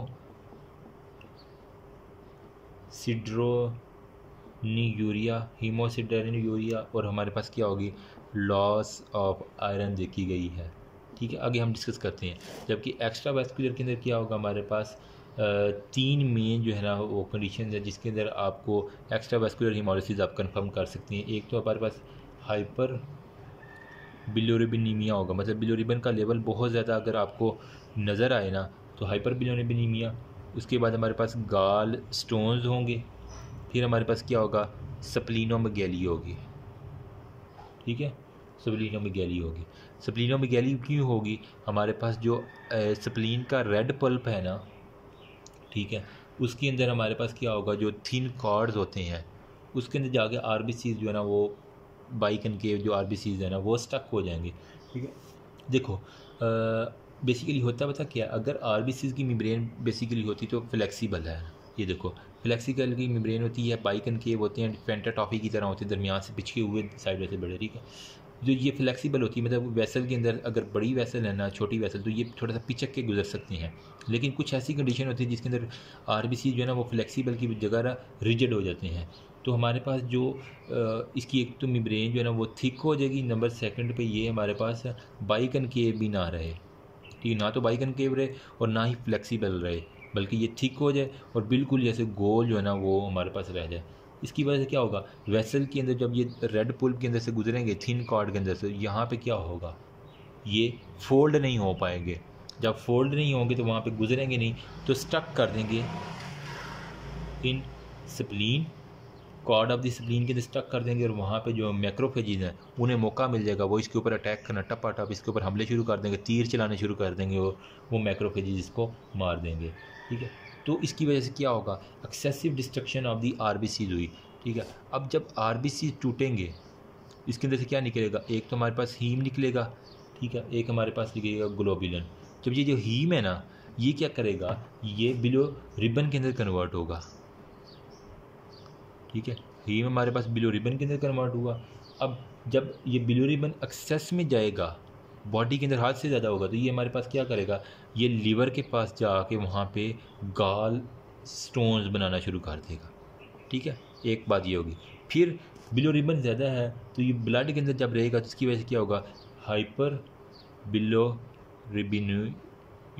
सिड्रोनी यूरिया हीमोसिड्रोनी यूरिया और हमारे पास क्या होगी? लॉस ऑफ़ आयरन देखी गई है। ठीक है, आगे हम डिस्कस करते हैं। जबकि एक्स्ट्रा वेस्कुलर के अंदर क्या होगा हमारे पास? तीन मेन जो है ना, वो कंडीशन है जिसके अंदर आपको एक्स्ट्रा वेस्कुलर हीमोलिसिस आप कंफर्म कर सकते हैं। एक तो हमारे पास हाइपर बिलोरिबिनीमिया होगा। मतलब बिलोरिबन का लेवल बहुत ज़्यादा अगर आपको नज़र आए ना तो हाइपर बिलोरिबिनीमिया उसके बाद हमारे पास गाल स्टोन्स होंगे, फिर हमारे पास क्या होगा? सप्लिनोमगैली होगी। ठीक है? सप्लिनोमगैली होगी। सप्लिनोमगैली क्यों होगी? हमारे पास जो सप्लिन का रेड पल्प है ना, ठीक है? उसके अंदर हमारे पास क्या होगा? जो थिन कार्ड्स होते हैं, उसके अंदर जाके आर जो है ना, वो बाइकन के जो आर है ना, वो स्टक हो जाएँगे। ठीक है? देखो बेसिकली होता पता क्या अगर RBC की मिब्रेन बेसिकली होती तो फ्लेक्सिबल है। ये देखो फ्लेक्सिकल की मिब्रेन होती है बाइकन के होते हैं फेंटा टॉफ़ी की तरह होते हैं, दरमियान से पिछके हुए साइड से बड़े, ठीक है? जो ये फ्लेक्सिबल होती है मतलब वैसल के अंदर अगर बड़ी वैसल है ना, छोटी वैसल तो ये थोड़ा सा पिचक के गुजर सकती हैं। लेकिन कुछ ऐसी कंडीशन होती है, जिसके अंदर आरबीसी जो है ना, वो फ्लेक्सिबल की जगह रिजिड हो जाते हैं। तो हमारे पास जो इसकी एक तो मिब्रेन जो है ना, वो थिक हो जाएगी नंबर सेकंड पे ये हमारे पास बाइकन के भी ना रहे। ठीक ना तो बाइकन केव रहे और ना ही फ्लेक्सिबल रहे, बल्कि ये थिक हो जाए और बिल्कुल जैसे गोल जो है ना वो हमारे पास रह जाए। इसकी वजह से क्या होगा? वेसल के अंदर जब ये रेड पुल्प के अंदर से गुजरेंगे थिन कार्ड के अंदर से, यहाँ पे क्या होगा? ये फोल्ड नहीं हो पाएँगे। जब फोल्ड नहीं होंगे तो वहाँ पे गुजरेंगे नहीं तो स्टक कर देंगे in spleen cord of discipline के अंदर स्टक कर देंगे और वहाँ पे जो मैक्रोफेजिज हैं, उन्हें मौका मिल जाएगा। वो इसके ऊपर अटैक करना टपा टप इसके ऊपर हमले शुरू कर देंगे, तीर चलाने शुरू कर देंगे वो वो मैक्रोफेजिज इसको मार देंगे। ठीक है? तो इसकी वजह से क्या होगा? Excessive destruction of the R हुई। ठीक है? अब जब आर टूटेंगे, इसके अंदर से क्या निकलेगा? एक तो हमारे पास हीम निकलेगा, ठीक है? एक हमारे पास निकलेगा ग्लोबिलन जब ये जो हीम है ना, ये क्या करेगा? ये बिलो रिबन के अंदर कन्वर्ट होगा। ठीक है? हीम हमारे पास बिलो रिबन के अंदर कन्वर्ट हुआ। अब जब ये बिलो रिबन एक्सेस में जाएगा बॉडी के अंदर हाथ से ज़्यादा होगा तो ये हमारे पास क्या करेगा? ये लीवर के पास जाके वहाँ पे गाल स्टोन्स बनाना शुरू कर देगा। ठीक है? एक बात ये होगी। फिर बिलो रिबन ज़्यादा है तो ये ब्लड के अंदर जब रहेगा तो इसकी वजह से क्या होगा? Hyper below ribbon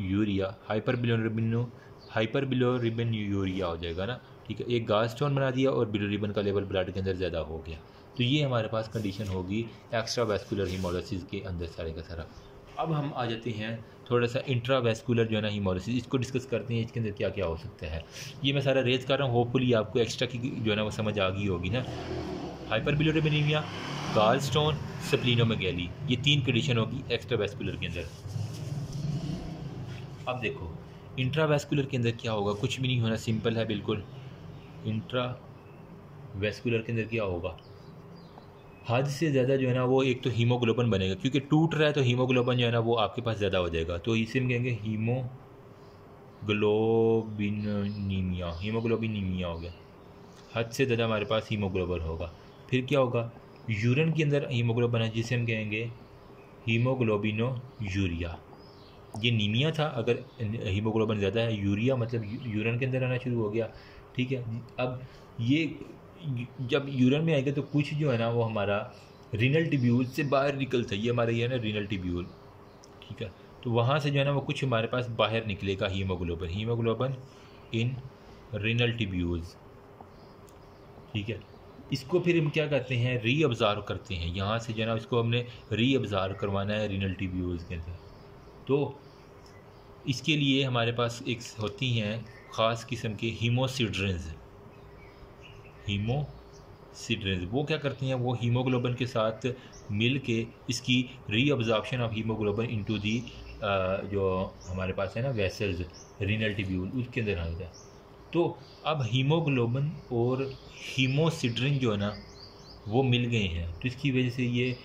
urea hyper below रिबिनो hyperbilirubinuria हो जाएगा ना? ठीक है, एक गाल स्टोन बना दिया और बिलो रिबन का लेवल ब्लड के अंदर ज़्यादा हो गया। तो ये हमारे पास कंडीशन होगी एक्स्ट्रा वेस्कुलर हीमोलिसिस के अंदर सारे का सारा। अब हम आ जाते हैं थोड़ा सा इंट्रा वेस्कुलर जो है ना हीमोलिसिस इसको डिस्कस करते हैं, इसके अंदर क्या क्या हो सकता है। ये मैं सारा रेज कर रहा हूँ होपफुली आपको एक्स्ट्रा की जो है ना वो समझ आ गई होगी ना। हाइपर बिलोरेमिनिया गाल स्टोन सप्लिनोमेगैली ये तीन कंडीशन होगी एक्स्ट्रा वेस्कुलर के अंदर। अब देखो इंट्रा वेस्कुलर के अंदर क्या होगा? कुछ भी नहीं होना सिंपल है, बिल्कुल। इंट्रा वेस्कुलर के अंदर क्या होगा? हद से ज़्यादा जो है ना वो एक तो हीमोग्लोबन बनेगा, क्योंकि टूट रहा है तो हीमोग्लोबन जो है ना वो आपके पास ज़्यादा हो जाएगा। तो इसे हम कहेंगे हीमोग्लोबिनीमिया हीमोग्लोबिनीमिया हो गया। हद से ज़्यादा हमारे पास हीमोग्लोबन होगा। फिर क्या होगा? यूरिन के अंदर हीमोग्लोबन है, जिसे हम कहेंगे हीमोग्लोबिनो यूरिया ये नीमिया था, अगर हीमोग्लोबन ज़्यादा है यूरिया मतलब यूरिन के अंदर आना शुरू हो गया। ठीक है? अब ये जब यूरिन में आएगा तो कुछ जो है ना वो हमारा रिनल टिब्यूल से बाहर निकलता है। ये हमारा ये है ना रिनल टिब्यूल ठीक है? तो वहाँ से जो है ना वो कुछ हमारे पास बाहर निकलेगा haemoglobin haemoglobin in renal tubules ठीक है? इसको फिर हम क्या करते हैं? री ऑब्ज़ार्व करते हैं। यहाँ से जो है ना इसको हमने री ऑब्ज़ार्व करवाना है रिनल टिब्यूल्स के अंदर। तो इसके लिए हमारे पास एक होती हैं ख़ास किस्म के हीमोसिड्रेंस हीमोसिड्रेंस वो क्या करती हैं? वो हीमोग्लोबिन के साथ मिल के इसकी reabsorption of haemoglobin into the जो हमारे पास है ना वेसल्स रीनल टिब्यूल उसके अंदर आ जाता है। तो अब हीमोग्लोबिन और हीमोसिड्रिन जो है ना, वो मिल गए हैं। तो इसकी वजह से ये,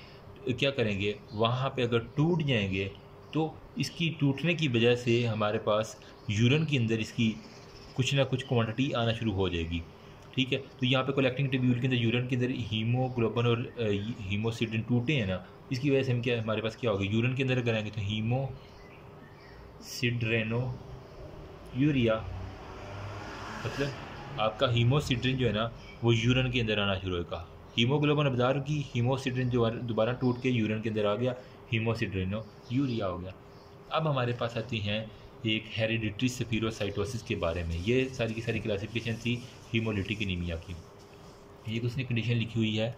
क्या करेंगे? वहाँ पे अगर टूट जाएँगे तो इसकी टूटने की वजह से हमारे पास यूरन के अंदर इसकी कुछ ना कुछ क्वांटिटी आना शुरू हो जाएगी। ठीक है? तो यहाँ पे कलेक्टिंग टिब्यूल के अंदर यूरिन के अंदर हीमोग्लोबिन और हीमोसिडिन टूटे हैं ना, इसकी वजह से हम क्या, हमारे पास क्या होगा? यूरिन के अंदर कराएँगे तो हीमो सिड्रेनो यूरिया मतलब आपका हीमोसिड्रिन जो है ना, वो यूरिन के अंदर आना शुरू होगा हीमोग्लोबिन अबदार की हीमोसिड्रिन जो दोबारा टूट के यूरिन के अंदर आ गया हीमोसिड्रिनो यूरिया हो गया। अब हमारे पास आती हैं एक हेरिडिटरी सफीरोसाइटोसिस के बारे में। ये सारी की सारी क्लासिफिकेशन थी हीमोलिटिक एनीमिया की। एक उसने कंडीशन लिखी हुई है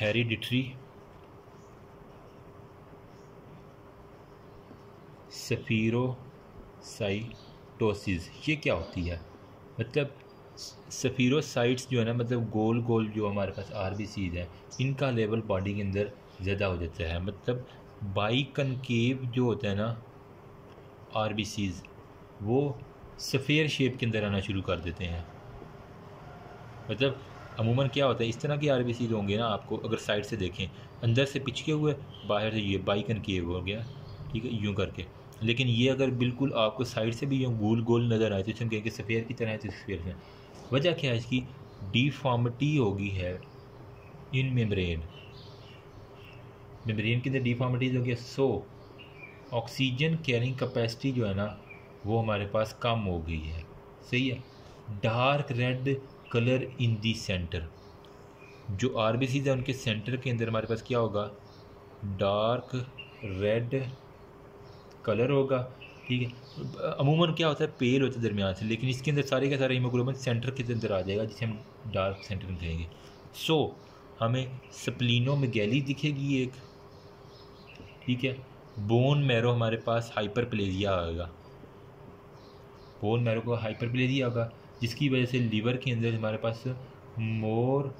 हेरिडिटरी सफीरोसाइटोसिस ये क्या होती है? मतलब सफीरोसाइट्स जो है ना मतलब गोल गोल जो हमारे पास आर बी सीज है, इनका लेवल बॉडी के अंदर ज़्यादा हो जाता है। मतलब बाई कनकेव जो होता है ना आर वो सफ़ेयर शेप के अंदर आना शुरू कर देते हैं। मतलब अमूमन क्या होता है, इस तरह के आर होंगे ना आपको, अगर साइड से देखें, अंदर से पिचके हुए, बाहर से ये बाइकन किए हो गया, ठीक है, यूँ करके। लेकिन ये अगर बिल्कुल आपको साइड से भी यूँ गोल गोल नज़र आए तो इसमें कहेंगे सफ़ेयर की तरह है तो सफ़ेयर से वजह क्या है इसकी? डिफॉर्मिटी होगी है इन मेम्ब्रेन मेम्ब्रेन के अंदर डिफॉर्मिटीज हो गया सो ऑक्सीजन कैरिंग कैपेसिटी जो है ना वो हमारे पास कम हो गई है। सही है? Dark red colour in the centre. जो आर बी सीज है उनके सेंटर के अंदर हमारे पास क्या होगा? डार्क रेड कलर होगा ठीक है? अमूमन क्या होता है? पेल होता है दरमियान से लेकिन इसके अंदर सारे का सारा हीमोग्लोबिन सेंटर के अंदर आ जाएगा जिसे हम डार्क सेंटर में कहेंगे। सो so, हमें स्प्लिनो में गैली दिखेगी एक ठीक है? बोन मैरो हमारे पास हाइपर प्लेजिया आएगा। बोन मैरो को हाइपर प्लेजिया होगा, जिसकी वजह से लीवर के अंदर हमारे पास मोर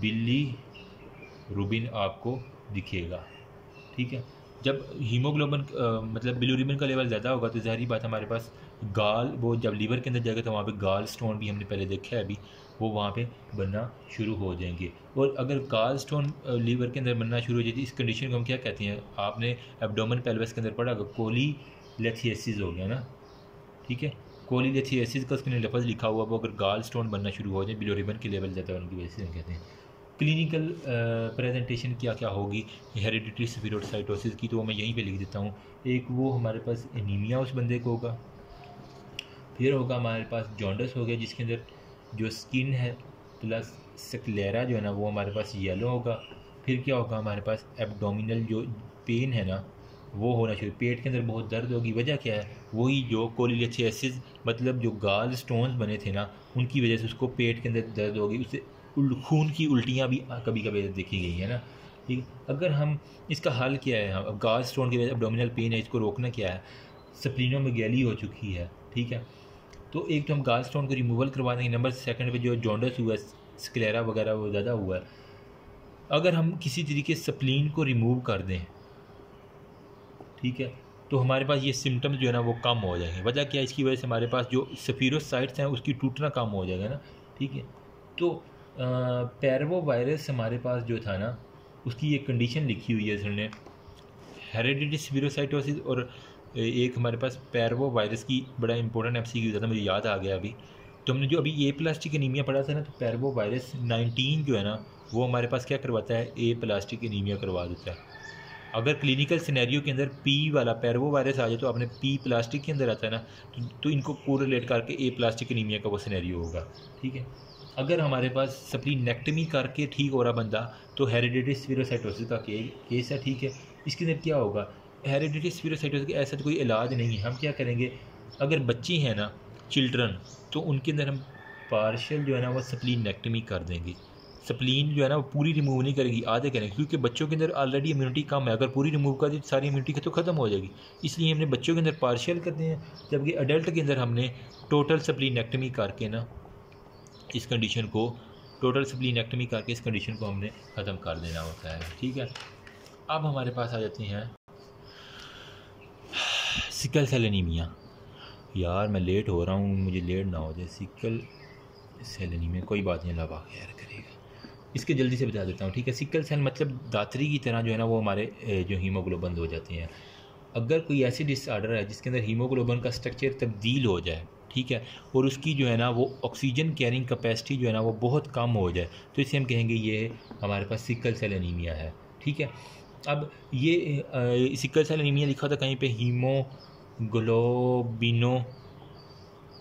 बिल्ली रूबिन आपको दिखेगा। ठीक है? जब हीमोग्लोबिन मतलब बिलोरिबिन का लेवल ज़्यादा होगा तो जहरी बात हमारे पास गाल, वो जब लीवर के अंदर जाएगा तो वहाँ पे गाल स्टोन भी हमने पहले देखा है अभी। वो वहाँ पे बनना शुरू हो जाएँगे। और अगर गाल स्टोन लीवर के अंदर बनना शुरू हो जाती इस कंडीशन को हम क्या कहते हैं? आपने एबडोमन पेल्वस के अंदर पढ़ा कोली लेथियसिस हो गया ना, ठीक है? कोली लेथियसिस का उसके लफज लिखा हुआ, वो अगर गाल स्टोन बनना शुरू हो जाए बिलोरिबन के लेवल जाता है उनकी वजह से कहते हैं। क्लिनिकल प्रेजेंटेशन क्या क्या होगी? हेरिडिटरी स्पिरोसाइटोसिस की तो मैं यहीं पे लिख देता हूँ। एक वो हमारे पास एनीमिया उस बंदे को होगा, फिर होगा हमारे पास जॉन्डस हो गया, जिसके अंदर जो स्किन है प्लस सक्लेरा जो है ना, वो हमारे पास येलो होगा। फिर क्या होगा, हमारे पास एबडोमिनल जो पेन है ना, वो होना चाहिए पेट के अंदर बहुत दर्द होगी। वजह क्या है? वही जो कोलिलेथियसिस मतलब जो गाल स्टोन्स बने थे ना, उनकी वजह से उसको पेट के अंदर दर्द होगी। उससे खून की उल्टियाँ भी कभी कभी देखी गई है ना। ठीक अगर हम इसका हल क्या है, अब गाल स्टोन की वजह से डोमिनल पेन है, इसको रोकना क्या है? सप्लिनों में गैली हो चुकी है। ठीक है? तो एक तो हम गाल स्टोन को रिमूवल करवा देंगे नंबर सेकंड पे जो जॉन्डस हुआ स्क्लेरा वगैरह वो ज़्यादा हुआ है। अगर हम किसी तरीके सप्लिन को रिमूव कर दें, ठीक है तो हमारे पास ये सिम्टम्स जो है ना वो कम हो जाएँगे। वजह क्या है? इसकी वजह से हमारे पास जो सफीरोसाइट्स हैं, उसकी टूटना कम हो जाएगा ना, ठीक है। तो पैरवो वायरस हमारे पास जो था ना, उसकी ये कंडीशन लिखी हुई है सर ने हेरेडिटी स्पीरोसाइटोसिस और एक हमारे पास पैरवो वायरस की बड़ा इंपॉर्टेंट एफ़ सी था मुझे याद आ गया अभी। तो हमने जो अभी ए प्लास्टिक एनीमिया पढ़ा था ना तो पैरवो वायरस नाइनटीन जो है ना वो हमारे पास क्या करवाता है? ए प्लास्टिक एनीमिया करवा देता है। अगर क्लिनिकल सिनेरियो के अंदर पी वाला पैरवो वायरस आ जाए तो आपने पी प्लास्टिक के अंदर आता है ना तो, तो इनको कोरिलेट करके ए प्लास्टिक एनीमिया का वो सिनेरियो होगा। ठीक है? अगर हमारे पास सप्लीनेक्टमी करके ठीक हो रहा बंदा तो हेरिडिटी स्पीरोसाइटोसिस का के, केस है ठीक है? इसके अंदर क्या होगा? हेरिडिटी स्पीरोसाइटोसिस का ऐसा तो कोई इलाज नहीं है। हम क्या करेंगे? अगर बच्ची हैं ना, चिल्ड्रन तो उनके अंदर हम पार्शल जो है ना, वो सप्लीनेक्टमी कर देंगे। सप्लीन जो है ना, वो पूरी रिमूव नहीं करेगी, आधे करेंगे, क्योंकि बच्चों के अंदर ऑलरेडी इम्यूनिटी कम है। अगर पूरी रिमूव कर दी, सारी इम्यूनिटी तो ख़त्म हो जाएगी। इसलिए हमने बच्चों के अंदर पार्शियल करते हैं, जबकि अडल्ट के अंदर हमने टोटल सप्लीनेक्टमी करके ना, इस कंडीशन को टोटल स्प्लीनेक्टमी करके इस कंडीशन को हमने ख़त्म कर देना होता है। ठीक है? अब हमारे पास आ जाती हैं सिकल सेल एनीमिया। यार, मैं लेट हो रहा हूँ, मुझे लेट ना हो जाए, सिकल सेल एनीमिया, कोई बात नहीं, अल्लाह खैर करेगा। इसके जल्दी से बता देता हूँ, ठीक है? सिकल सेल मतलब दातरी की तरह जो है ना, वो हमारे जो हीमोग्लोबन हो जाते हैं। अगर कोई ऐसी डिसऑर्डर है, जिसके अंदर हीमोग्लोबन का स्ट्रक्चर तब्दील हो जाए, ठीक है? और उसकी जो है ना, वो ऑक्सीजन कैरिंग कैपेसिटी जो है ना, वो बहुत कम हो जाए तो इसे हम कहेंगे ये हमारे पास सिकल सेल एनीमिया है, ठीक है? अब ये सिकल सेल एनीमिया लिखा था कहीं पे हीमोग्लोबिनो।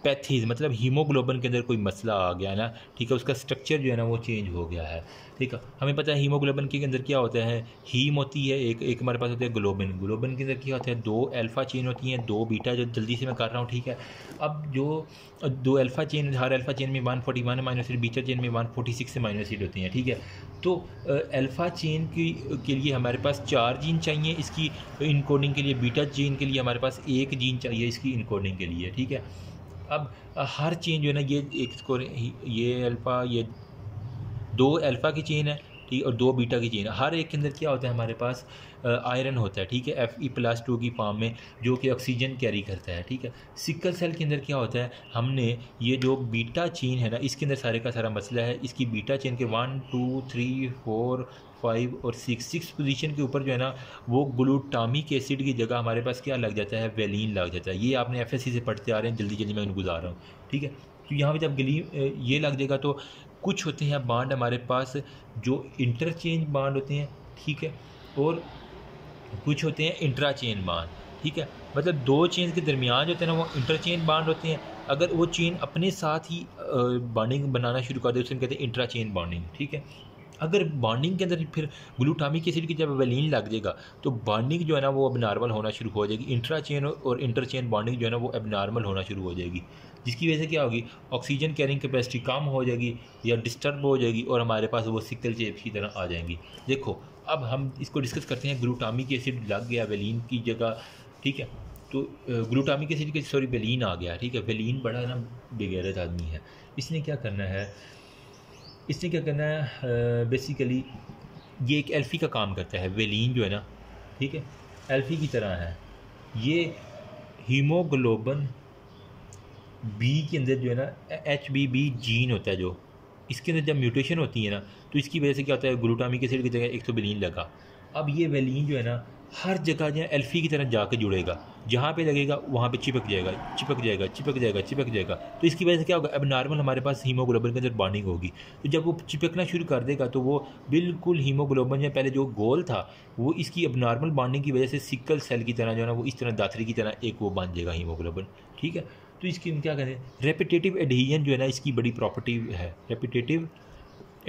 पैथीज मतलब हीमोग्लोबिन के अंदर कोई मसला आ गया ना, ठीक है, उसका स्ट्रक्चर जो है ना वो चेंज हो गया है, ठीक है। हमें पता है हीमोग्लोबिन के अंदर क्या होता है? हीम होती है, एक एक हमारे पास होता है ग्लोबिन। ग्लोबिन के अंदर क्या होता है? दो अल्फ़ा चेन होती हैं, दो बीटा जो जल्दी से मैं कर रहा हूँ, ठीक है। अब जो, दो अल्फ़ा चेन हर अल्फ़ा चेन में one forty one amino acid beta chain में one forty six amino acid होती हैं, ठीक है। तो अल्फ़ा चेन की, के लिए हमारे पास चार जीन चाहिए इसकी इनकोडिंग के लिए बीटा चेन के लिए हमारे पास एक जीन चाहिए इसकी इनकोडिंग के लिए, ठीक है। अब हर चेन जो है ना, ये एक स्कोर ये अल्फ़ा ये दो अल्फ़ा की चेन है, ठीक, और दो बीटा की चेन है। हर एक के अंदर क्या होता है हमारे पास? आयरन होता है, ठीक है? एफ़ ई प्लस टू की फॉर्म में, जो कि ऑक्सीजन कैरी करता है, ठीक है? सिकल सेल के अंदर क्या होता है? हमने ये जो बीटा चेन है ना, इसके अंदर सारे का सारा मसला है। इसकी बीटा चेन के one two three four five और सिक्स सिक्स पोजीशन के ऊपर जो है ना, वो ग्लूटामिक एसिड की जगह हमारे पास क्या लग जाता है? वेलिन लग जाता है। ये आपने एफएससी से पढ़ते आ रहे हैं, जल्दी जल्दी मैं गुजार रहा हूँ, ठीक है? तो यहाँ पे जब गली ये लग जाएगा तो कुछ होते हैं बाड हमारे पास जो इंटरचेंज बाड होते हैं, ठीक है? और कुछ होते हैं इंट्राचेन बाड ठीक है? मतलब दो चेन के दरमियान जो होते हैं ना, वो इंटरचेन बाड होते हैं। अगर वो चेन अपने साथ ही बॉन्डिंग बनाना शुरू कर दे, उसे कहते हैं इंट्राचेन बॉन्डिंग ठीक है? अगर बॉन्डिंग के अंदर फिर ग्लूटामिक एसिड की जब वेलिन लग जाएगा तो बॉन्डिंग जो है ना वो अब नॉर्मल होना शुरू हो जाएगी। इंट्रा चेन और इंटर चेन बॉन्डिंग जो है ना वो अब नॉर्मल होना शुरू हो जाएगी। जिसकी वजह से क्या होगी? ऑक्सीजन कैरिंग कैपेसिटी कम हो जाएगी या डिस्टर्ब हो जाएगी और हमारे पास वो सिकल चेप की तरह आ जाएँगी। देखो, अब हम इसको डिस्कस करते हैं ग्लूटामिक एसिड लग गया वेलिन की जगह, ठीक है? तो ग्लूटामिक एसिड की सॉरी वेलिन आ गया, ठीक है? वेलिन बड़ा ना बेगैरत आदमी है। इसने क्या करना है? इसने क्या करना है बेसिकली ये एक एल्फ़ी का काम करता है वेलिन जो है ना, ठीक है? एल्फ़ी की तरह है। ये हीमोग्लोबन बी के अंदर जो है ना एच बी बी जीन होता है जो, इसके अंदर जब म्यूटेशन होती है ना तो इसकी वजह से क्या होता है ग्लूटामिक एसिड की जगह एक तो वेलिन लगा। अब ये वेलिन जो है ना हर जगह जो एल्फ़ी की तरह जाकर जुड़ेगा। जहाँ पे लगेगा, वहाँ पे चिपक जाएगा चिपक जाएगा चिपक जाएगा चिपक जाएगा। तो इसकी वजह से क्या होगा? अब नॉर्मल हमारे पास हीमोग्लोबिन के अंदर बॉन्डिंग होगी तो जब वो चिपकना शुरू कर देगा तो वो बिल्कुल हीमोग्लोबिन या पहले जो गोल था, वो इसकी अब नॉर्मल बॉन्डिंग की वजह से सिकल सेल की तरह जो है ना, वो इस तरह दातरी की तरह एक वो बन जाएगा हीमोग्लोबिन ठीक है? तो इसकी हम क्या करें? रेपिटेटिव एडहीजन जो है ना, इसकी बड़ी प्रॉपर्टी है। रेपिटेटिव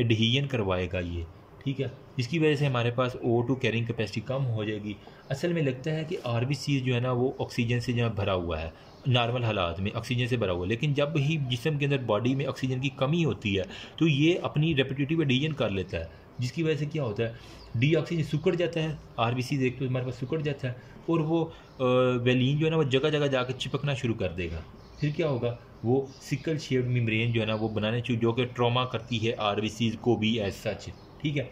एडहीजन करवाएगा ये। ठीक है? जिसकी वजह से हमारे पास ओ टू कैरिंग कैपेसिटी कम हो जाएगी। असल में लगता है कि आर बी सी जो है ना, वो ऑक्सीजन से जो है भरा हुआ है नॉर्मल हालात में ऑक्सीजन से भरा हुआ है। लेकिन जब ही जिसम के अंदर बॉडी में ऑक्सीजन की कमी होती है तो ये अपनी रेपिटेटिव एडिजन कर लेता है। जिसकी वजह से क्या होता है? डी ऑक्सीजन सुकड़ जाता है आर बी सी देख तो हमारे पास सुकड़ जाता है, और वो वेलिन जो है ना, वो जगह जगह जाकर चिपकना शुरू कर देगा। फिर क्या होगा? वो सिकल शेप्ड मेम्ब्रेन जो है ना, वो बनाने जो कि ट्रॉमा करती है आर को भी एज सच ठीक है?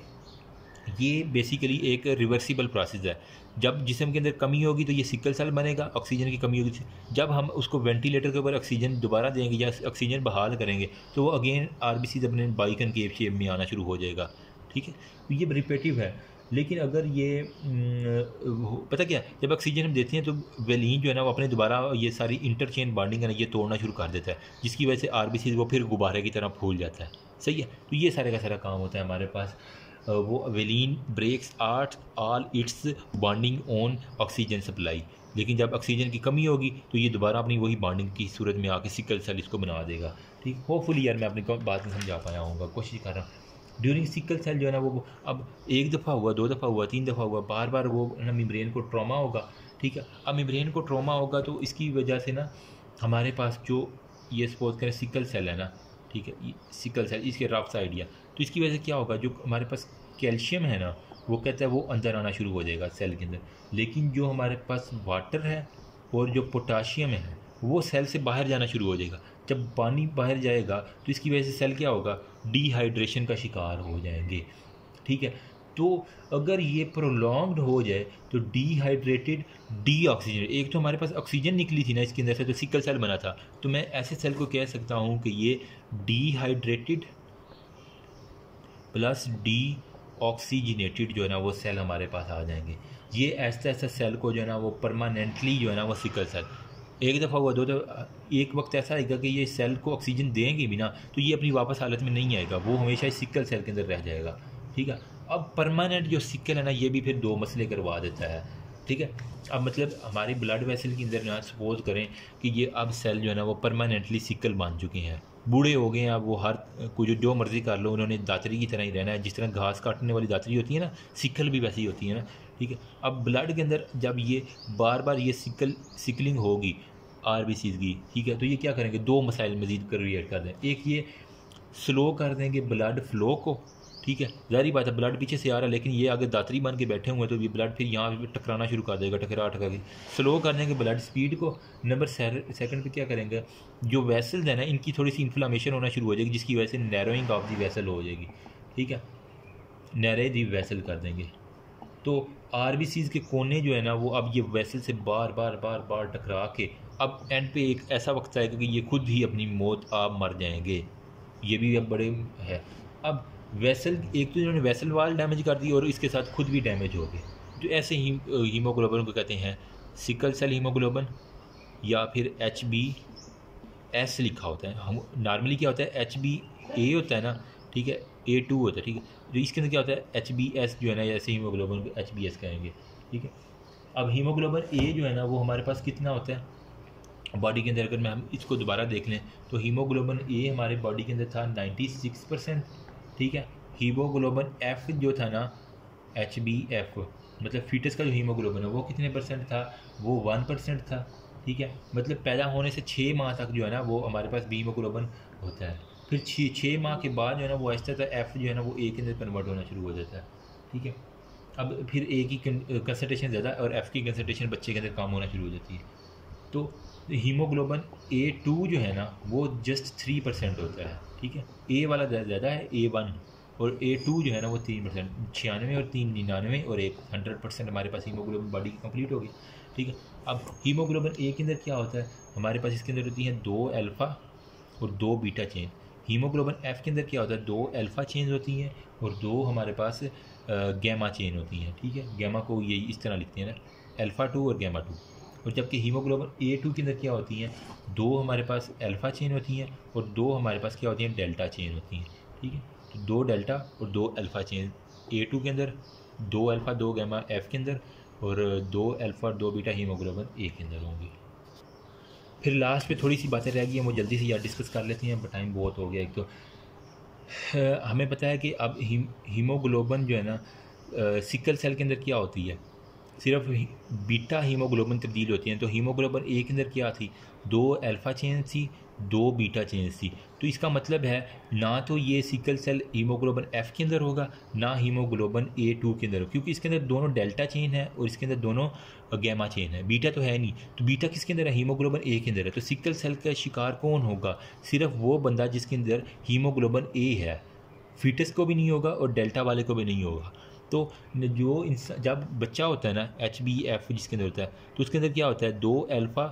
ये बेसिकली एक रिवर्सिबल प्रोसेस है। जब जिसम के अंदर कमी होगी तो ये सिकल सेल बनेगा ऑक्सीजन की कमी होगी। जब हम उसको वेंटिलेटर के ऊपर ऑक्सीजन दोबारा देंगे या ऑक्सीजन बहाल करेंगे तो वो अगेन आर बी सी अपने बाइकन के शेप में आना शुरू हो जाएगा। ठीक है? तो ये रिपेटिव है। लेकिन अगर ये पता क्या? जब ऑक्सीजन हम देते हैं तो वेलिन जो है ना, वो अपने दोबारा ये सारी इंटरचेन बॉन्डिंग है ना, ये तोड़ना शुरू कर देता है, जिसकी वजह से आर बी सी वो फिर गुब्बारे की तरह फूल जाता है। सही है। तो ये सारे का सारा काम होता है हमारे पास। वो valine breaks, art all its, bonding on oxygen supply. लेकिन जब ऑक्सीजन की कमी होगी तो ये दोबारा अपनी वही बॉन्डिंग की सूरत में आके सिकल सेल इसको बना देगा। ठीक? होपफुली यार मैं अपनी बात में समझा पाया हूँ, कोशिश कर रहा हूँ। ड्यूरिंग सिकल सेल जो है ना, वो अब एक दफ़ा हुआ, दो दफ़ा हुआ, तीन दफ़ा हुआ बार बार वो ना ब्रेन को ट्रॉमा होगा। ठीक है? अब ब्रेन को ट्रॉमा होगा तो इसकी वजह से ना, हमारे पास जो ये सपोज़ करें सिकल सेल है ना ठीक है सिकल सेल इसके रफ आइडिया तो इसकी वजह से क्या होगा, जो हमारे पास कैल्शियम है ना, वो कहता है वो अंदर आना शुरू हो जाएगा सेल के अंदर। लेकिन जो हमारे पास वाटर है और जो पोटाशियम है, वो सेल से बाहर जाना शुरू हो जाएगा। जब पानी बाहर जाएगा तो इसकी वजह से सेल क्या होगा डिहाइड्रेशन का शिकार हो जाएँगे। ठीक है? तो अगर ये प्रोलॉन्ग्ड हो जाए तो डीहाइड्रेटेड डी ऑक्सीजन एक तो हमारे पास ऑक्सीजन निकली थी ना इसके अंदर से तो सिकल सेल बना था। तो मैं ऐसे सेल को कह सकता हूँ कि ये डीहाइड्रेटेड प्लस डी ऑक्सीजनेटेड जो है ना, वो सेल हमारे पास आ जाएँगे। ये ऐसा ऐसा सेल को जो है ना, वो परमानेंटली जो है ना, वो सिकल सेल एक दफ़ा हुआ, दो तो एक वक्त ऐसा आएगा कि ये सेल को ऑक्सीजन देंगे भी ना तो ये अपनी वापस हालत में नहीं आएगा। वो हमेशा इस सिकल सेल के अंदर रह जाएगा। ठीक है? अब परमानेंट जो सिक्कल है ना, ये भी फिर दो मसले करवा देता है। ठीक है? अब मतलब हमारी ब्लड वेसल के अंदर ना सपोज़ करें कि ये अब सेल जो है ना, वो परमानेंटली सिक्कल बाँध चुके हैं। बूढ़े हो गए हैं, अब वो हर कुछ जो मर्ज़ी कर लो, उन्होंने दातरी की तरह ही रहना है। जिस तरह घास काटने वाली दातरी होती है ना सिक्कल भी वैसी होती है ना। ठीक है? अब ब्लड के अंदर जब ये बार बार ये सिकल सिकलिंग होगी आर बी सीज की, ठीक है? तो ये क्या करेंगे? दो मसाइल मज़ीद क्रिएट कर दें। एक ये स्लो कर देंगे ब्लड फ्लो को ठीक है? ज़ाहरी बात है ब्लड पीछे से आ रहा है, लेकिन ये आगे दातरी बन के बैठे हुए हैं तो ये ब्लड फिर यहाँ पर टकराना शुरू कर देगा, टकरा टकरा के। स्लो कर देंगे ब्लड स्पीड को नंबर सेकंड पे क्या करेंगे? जो वेसल्स हैं ना, इनकी थोड़ी सी इन्फ्लामेशन होना शुरू हो जाएगी, जिसकी वजह से नैरोइंग ऑफ़ दी वेसल हो जाएगी। ठीक है? नैरे दी वेसल कर देंगे। तो आर के कोने जो है ना, वो अब ये वेसल से बार बार बार बार टकरा के, अब एंड पे एक ऐसा वक्त आएगा कि ये खुद ही अपनी मौत, आप मर जाएँगे। ये भी अब बड़े है। अब वेसल, एक तो इन्होंने वेसल वाल डैमेज कर दी और इसके साथ खुद भी डैमेज हो गए। तो ऐसे ही हीमोग्लोबिन को कहते हैं, सिकल सेल हीमोग्लोबिन या फिर एच बी एस लिखा होता है। हम, नॉर्मली क्या होता है एच बी ए होता है ना, ठीक है, ए टू होता है, ठीक है। तो इसके अंदर क्या होता है एच बी एस जो है ना ऐसे हीमोग्लोबिन को एच बी एस कहेंगे, ठीक है। अब हीमोग्लोबिन ए जो है ना, वो हमारे पास कितना होता है? बॉडी के अंदर अगर मैं हम इसको दोबारा देख लें तो हीमोग्लोबिन ए हमारे बॉडी के अंदर था नाइन्टी सिक्स परसेंट। ठीक है? हीमोग्लोबिन एफ़ जो था ना एच बी एफ़ मतलब फीटस का जो हीमोग्लोबिन है, वो कितने परसेंट था? वो वन परसेंट था, ठीक है? मतलब पैदा होने से छः माह तक जो है ना, वो हमारे पास हीमोग्लोबिन होता है। फिर छः छः माह के बाद जो है ना, वो ऐसा था एफ़ जो है ना, वो ए के अंदर कन्वर्ट होना शुरू हो जाता है, ठीक है? अब फिर ए की कंसनट्रेशन ज़्यादा और एफ़ की कंसनट्रेशन बच्चे के अंदर कम होना शुरू हो जाती है। तो हीमोग्लोबिन ए टू जो है ना, वो जस्ट थ्री परसेंट होता है। ठीक है? ए वाला ज़्यादा है ए वन और ए टू जो है ना, वो तीन परसेंट छियानवे और तीन निन्यानवे और एक हंड्रेड परसेंट हमारे पास हीमोग्लोबिन बॉडी की कंप्लीट होगी। ठीक है? अब हीमोग्लोबिन ए के अंदर क्या होता है? हमारे पास इसके अंदर होती हैं दो अल्फ़ा और दो बीटा चेन हीमोग्लोबिन एफ़ के अंदर क्या होता है? दो अल्फ़ा चेन होती हैं और दो हमारे पास गैमा चेन होती हैं। ठीक है? गैमा को ये इस तरह लिखते हैं ना। अल्फ़ा टू और गैमा टू और जबकि हीमोग्लोबिन ए टू के अंदर क्या होती हैं? दो हमारे पास अल्फ़ा चेन होती हैं और दो हमारे पास क्या होती हैं? डेल्टा चेन होती हैं, ठीक है? तो दो डेल्टा और दो अल्फ़ा चेन ए टू के अंदर, दो अल्फ़ा दो गैमा एफ़ के अंदर और दो अल्फ़ा दो बीटा हीमोग्लोबिन ए के अंदर होंगे। फिर लास्ट पे थोड़ी सी बातें रह गई हैं वो जल्दी से यार डिस्कस कर लेती हैं टाइम बहुत हो गया एक तो। हमें पता है कि अब हीमोग्लोबिन जो है ना सिकल सेल के अंदर क्या होती है? सिर्फ़ बीटा हीमोग्लोबिन तब्दील होती हैं। तो हीमोग्लोबिन ए के अंदर क्या थी? दो अल्फ़ा चेन थी, दो बीटा चेन थी। तो इसका मतलब है, ना तो ये सिकल सेल हीमोग्लोबिन एफ़ के अंदर होगा, ना हीमोग्लोबिन ए टू के अंदर क्योंकि इसके अंदर दोनों डेल्टा चेन है और इसके अंदर दोनों गैमा चेन है। बीटा तो है नहीं। तो बीटा किसके अंदर है? हीमोग्लोबिन ए के अंदर है। तो सिकल सेल का शिकार कौन होगा? सिर्फ़ वो बंदा जिसके अंदर हीमोग्लोबिन ए है। फीटस को भी नहीं होगा और डेल्टा वाले को भी नहीं होगा। तो जो इंसान, जब बच्चा होता है ना एच बी एफ़ जिसके अंदर होता है तो उसके अंदर क्या होता है, दो अल्फ़ा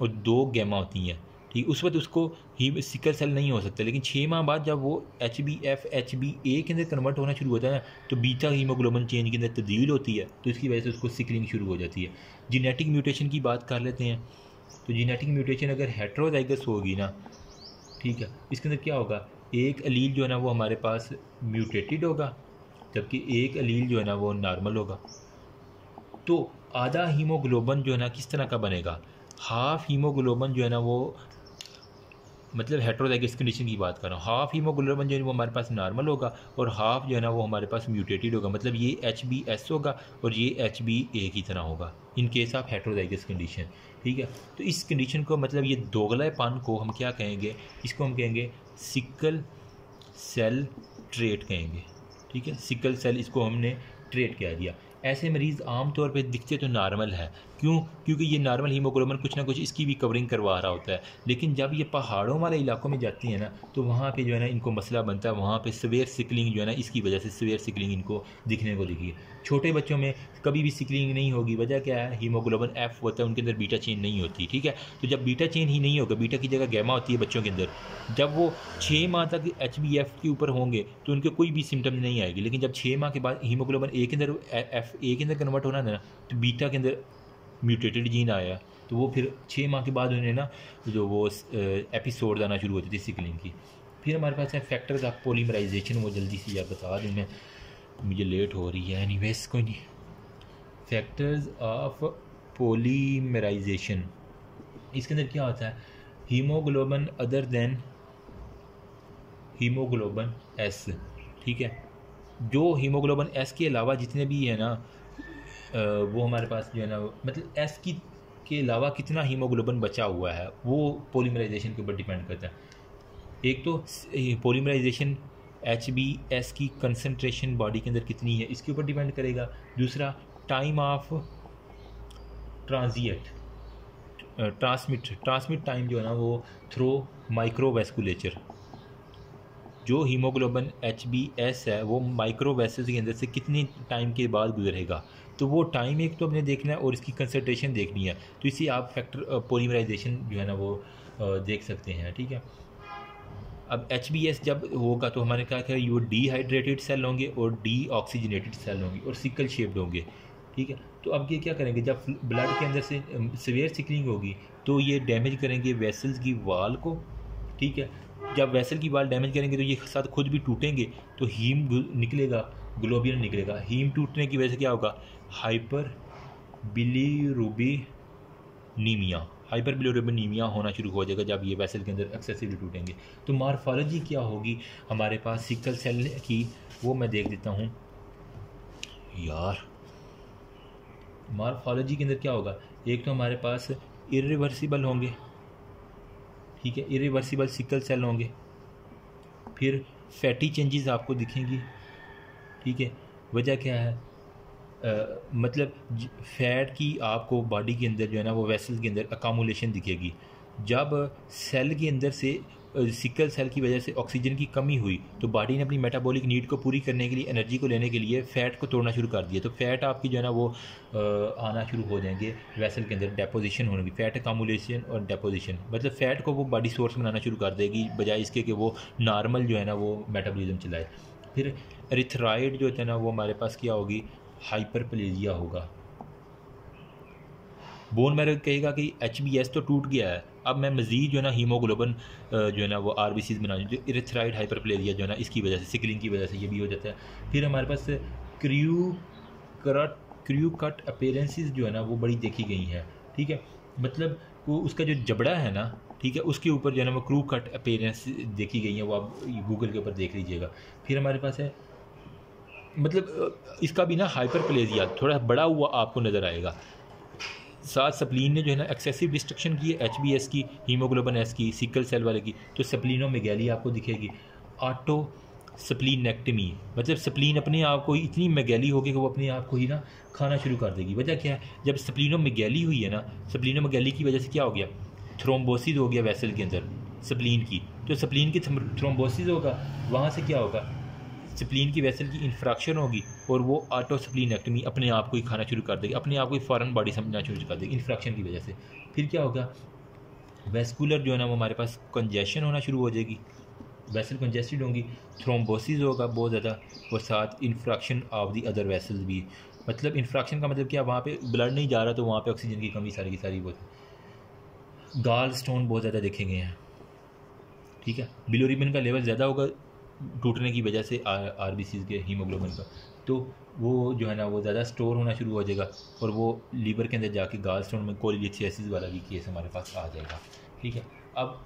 और दो गैमा होती हैं। ठीक, उस वक्त उसको ही सिकल सेल नहीं हो सकता, लेकिन छः माह बाद जब वो H B F H B A के अंदर कन्वर्ट होना शुरू होता है ना तो बीटा हीमोग्लोबिन चेंज के अंदर तब्दील होती है तो इसकी वजह से उसको सिकलिंग शुरू हो जाती है। जीनेटिक म्यूटेशन की बात कर लेते हैं तो जीनेटिक म्यूटेशन अगर हेट्रोजाइगस होगी ना, ठीक है, इसके अंदर क्या होगा, एक अलील जो है ना, वो हमारे पास म्यूटेटेड होगा जबकि एक अलील जो है ना वो नॉर्मल होगा। तो आधा हीमोग्लोबन जो है ना किस तरह का बनेगा? हाफ़ हीमोग्लोबन जो है ना वो मतलब हेट्रोजाइगस कंडीशन की बात कर रहा हूँ। हाफ़ हीमोग्लोबन जो है वो हमारे पास नॉर्मल होगा और हाफ़ जो है ना वो हमारे पास म्यूटेटेड होगा। मतलब ये एच बी एस होगा और ये एच बी ए की तरह होगा। In case of heterozygous condition ठीक है? तो इस कंडीशन को मतलब ये दोगलापन को हम क्या कहेंगे? इसको हम कहेंगे सिकल सेल ट्रेट कहेंगे। ठीक है? सिकल सेल इसको हमने ट्रेट कह दिया। ऐसे मरीज़ आम तौर पे दिखते तो नॉर्मल है। क्यों? क्योंकि ये नॉर्मल हीमोग्लोबिन कुछ ना कुछ इसकी भी कवरिंग करवा रहा होता है। लेकिन जब ये पहाड़ों वाले इलाकों में जाती है ना तो वहाँ पे जो है ना इनको मसला बनता है। वहाँ पे सवेर सिकलिंग जो है ना, इसकी वजह से सवेर सिकलिंग इनको दिखने को दिखी है। छोटे बच्चों में कभी भी सिकलिंग नहीं होगी। वजह क्या है? हीमोग्लोबिन एफ़ होता है, उनके अंदर बीटा चेन नहीं होती, ठीक है? तो जब बीटा चेन ही नहीं होगा बीटा की जगह गैमा होती है बच्चों के अंदर, जब वो छः माह तक एच बी एफ़ के ऊपर होंगे तो उनके कोई भी सिम्टम नहीं आएगी। लेकिन जब छः माह के बाद हीमोग्लोबिन ए के अंदर एफ़ ए के अंदर कन्वर्ट होना था ना तो बीटा के अंदर म्यूटेटेड जीन आया। तो वो फिर छः माह के बाद उन्हें ना, जो वो एपिसोड आना शुरू होती थी सिकलिंग की। फिर हमारे पास है फैक्टर्स ऑफ़ पोलीमराइजेशन वो जल्दी से यार बता दूँ मैं मुझे लेट हो रही है एनी कोई नहीं। फैक्टर्स ऑफ़ पोलीमराइजेशन इसके अंदर क्या होता है? Haemoglobin other than haemoglobin S ठीक है? जो हीमोग्लोबन एस के अलावा जितने भी है ना वो हमारे पास जो है ना मतलब एस की, के अलावा कितना हीमोग्लोबन बचा हुआ है, वो पोलीमराइजेशन के ऊपर डिपेंड करता है। एक तो पोलीमराइजेशन एच बी एस की कंसनट्रेशन बॉडी के अंदर कितनी है, इसके ऊपर डिपेंड करेगा। दूसरा time of transient transmit transmit time जो है ना वो थ्रो माइक्रोवेस्कुलेचर जो हीमोग्लोबिन एच बी एस है, वो माइक्रो वेसल्स के अंदर से कितने टाइम के बाद गुजरेगा। तो वो टाइम एक तो अपने देखना है और इसकी कंसनट्रेशन देखनी है। तो इसी आप फैक्टर पोलीमराइजेशन जो है ना वो देख सकते हैं, ठीक है? अब एच बी एस जब होगा तो हमारे क्या क्या वो डीहाइड्रेटेड सेल होंगे और डी ऑक्सीजनेटेड सेल होंगे और सिकल शेप्ड होंगे, ठीक है? तो अब ये क्या करेंगे, जब ब्लड के अंदर से सवेयर सिकलिंग होगी तो ये डैमेज करेंगे वेसल्स की वाल को, ठीक है? जब वेसल की वाल डैमेज करेंगे तो ये साथ खुद भी टूटेंगे तो हीम निकलेगा ग्लोबियन निकलेगा। हीम टूटने की वजह से क्या होगा? हाइपर बिलीरुबिनीमिया हाइपर बिलीरुबिनीमिया होना शुरू हो जाएगा जब ये वेसल के अंदर एक्सेसिवली टूटेंगे तो मार्फोलॉजी क्या होगी? हमारे पास सिकल सेल की, वो मैं देख देता हूँ। यार मार्फोलॉजी के अंदर क्या होगा? एक तो हमारे पास इरिवर्सिबल होंगे। ठीक है इरिवर्सिबल सिकल सेल होंगे। फिर फैटी चेंजेस आपको दिखेंगी। ठीक है, वजह क्या है? मतलब फैट की आपको बॉडी के अंदर जो है ना, वो वेसल के अंदर अकामोलेशन दिखेगी। जब सेल के अंदर से सिकल सेल की वजह से ऑक्सीजन की कमी हुई तो बॉडी ने अपनी मेटाबॉलिक नीड को पूरी करने के लिए एनर्जी को लेने के लिए फ़ैट को तोड़ना शुरू कर दिया। तो फैट आपकी जो है ना, वो आना शुरू हो जाएँगे वेसल के अंदर डेपोजिशन होने की फैट अकामुलेशन और डेपोजिशन मतलब फ़ैट को वो बॉडी सोर्स बनाना शुरू कर देगी, बजाय इसके कि वो नॉर्मल जो है ना, वो मेटाबॉलिज्म चलाए। फिर रिथराइड जो है ना, वो हमारे पास क्या होगी? हाइपरप्लेजिया होगा। बोन मैरो कहेगा कि एच बी एस तो टूट गया है। अब मैं मज़ीद जो है ना, हीमोग्लोबन जो है ना, वो आर बी सीज बना जो इरेथ्राइड हाइपरप्लेजिया जो है ना, इसकी वजह से सिकलिंग की वजह से ये भी हो जाता है। फिर हमारे पास क्रियू करट क्रियू कट अपेरेंसेस जो है ना, वो बड़ी देखी गई हैं, ठीक है? मतलब वो उसका जो जबड़ा है ना, ठीक है, उसके ऊपर जो है ना, वो क्रू कट अपेरेंस देखी गई है, वो आप गूगल के ऊपर देख लीजिएगा। फिर हमारे पास है मतलब इसका भी ना हाइपर प्लेजिया थोड़ा बड़ा हुआ आपको नज़र आएगा। साथ सप्लिन ने जो है ना एक्सेसिव डिस्ट्रक्शन की है एच बी एस की हीमोग्लोबन एस की सिकल सेल वाले की तो सप्लिनों में गैली आपको दिखेगी। ऑटो सप्लीनेक्टमी मतलब सप्लीन अपने आप को इतनी मैगैली होगी कि वो अपने आप को ही ना खाना शुरू कर देगी। वजह क्या है? जब सप्लिनों में गैली हुई है ना सप्लिनों में गैली की वजह से क्या हो गया? थ्रोम्बोसिस हो गया वैसल के अंदर सप्लीन की। तो सप्लीन की थ्रोम्बोसिस होगा, वहाँ से क्या होगा? स्प्लीन की वेसल की इन्फ्रैक्शन होगी और वो ऑटो एक्टमी अपने आप को ही खाना शुरू कर देगी, अपने आप को ही फ़ौरन बॉडी समझना शुरू कर देगी इन्फ्रैक्शन की वजह से। फिर क्या होगा? वेस्कुलर जो है ना, वो हमारे पास कंजेशन होना शुरू हो जाएगी। वेसल कंजेस्टेड होंगी थ्रोम्बोसिस होगा बहुत ज़्यादा, और साथ infarction of the other vessels भी। मतलब इन्फ्रैक्शन का मतलब क्या? वहाँ पे ब्लड नहीं जा रहा तो वहाँ पे ऑक्सीजन की कमी सारी की सारी बहुत गाल स्टोन बहुत ज़्यादा देखे गए हैं। ठीक है? बिलोरिबन का लेवल ज़्यादा होगा टूटने की वजह से आर बी के हीमोग्लोबिन का तो वो जो है ना, वो ज़्यादा स्टोर होना शुरू हो जाएगा और वो लीवर के अंदर जाके गाल स्टोन में कोलिथियासिस वाला भी केस हमारे पास आ जाएगा। ठीक है? अब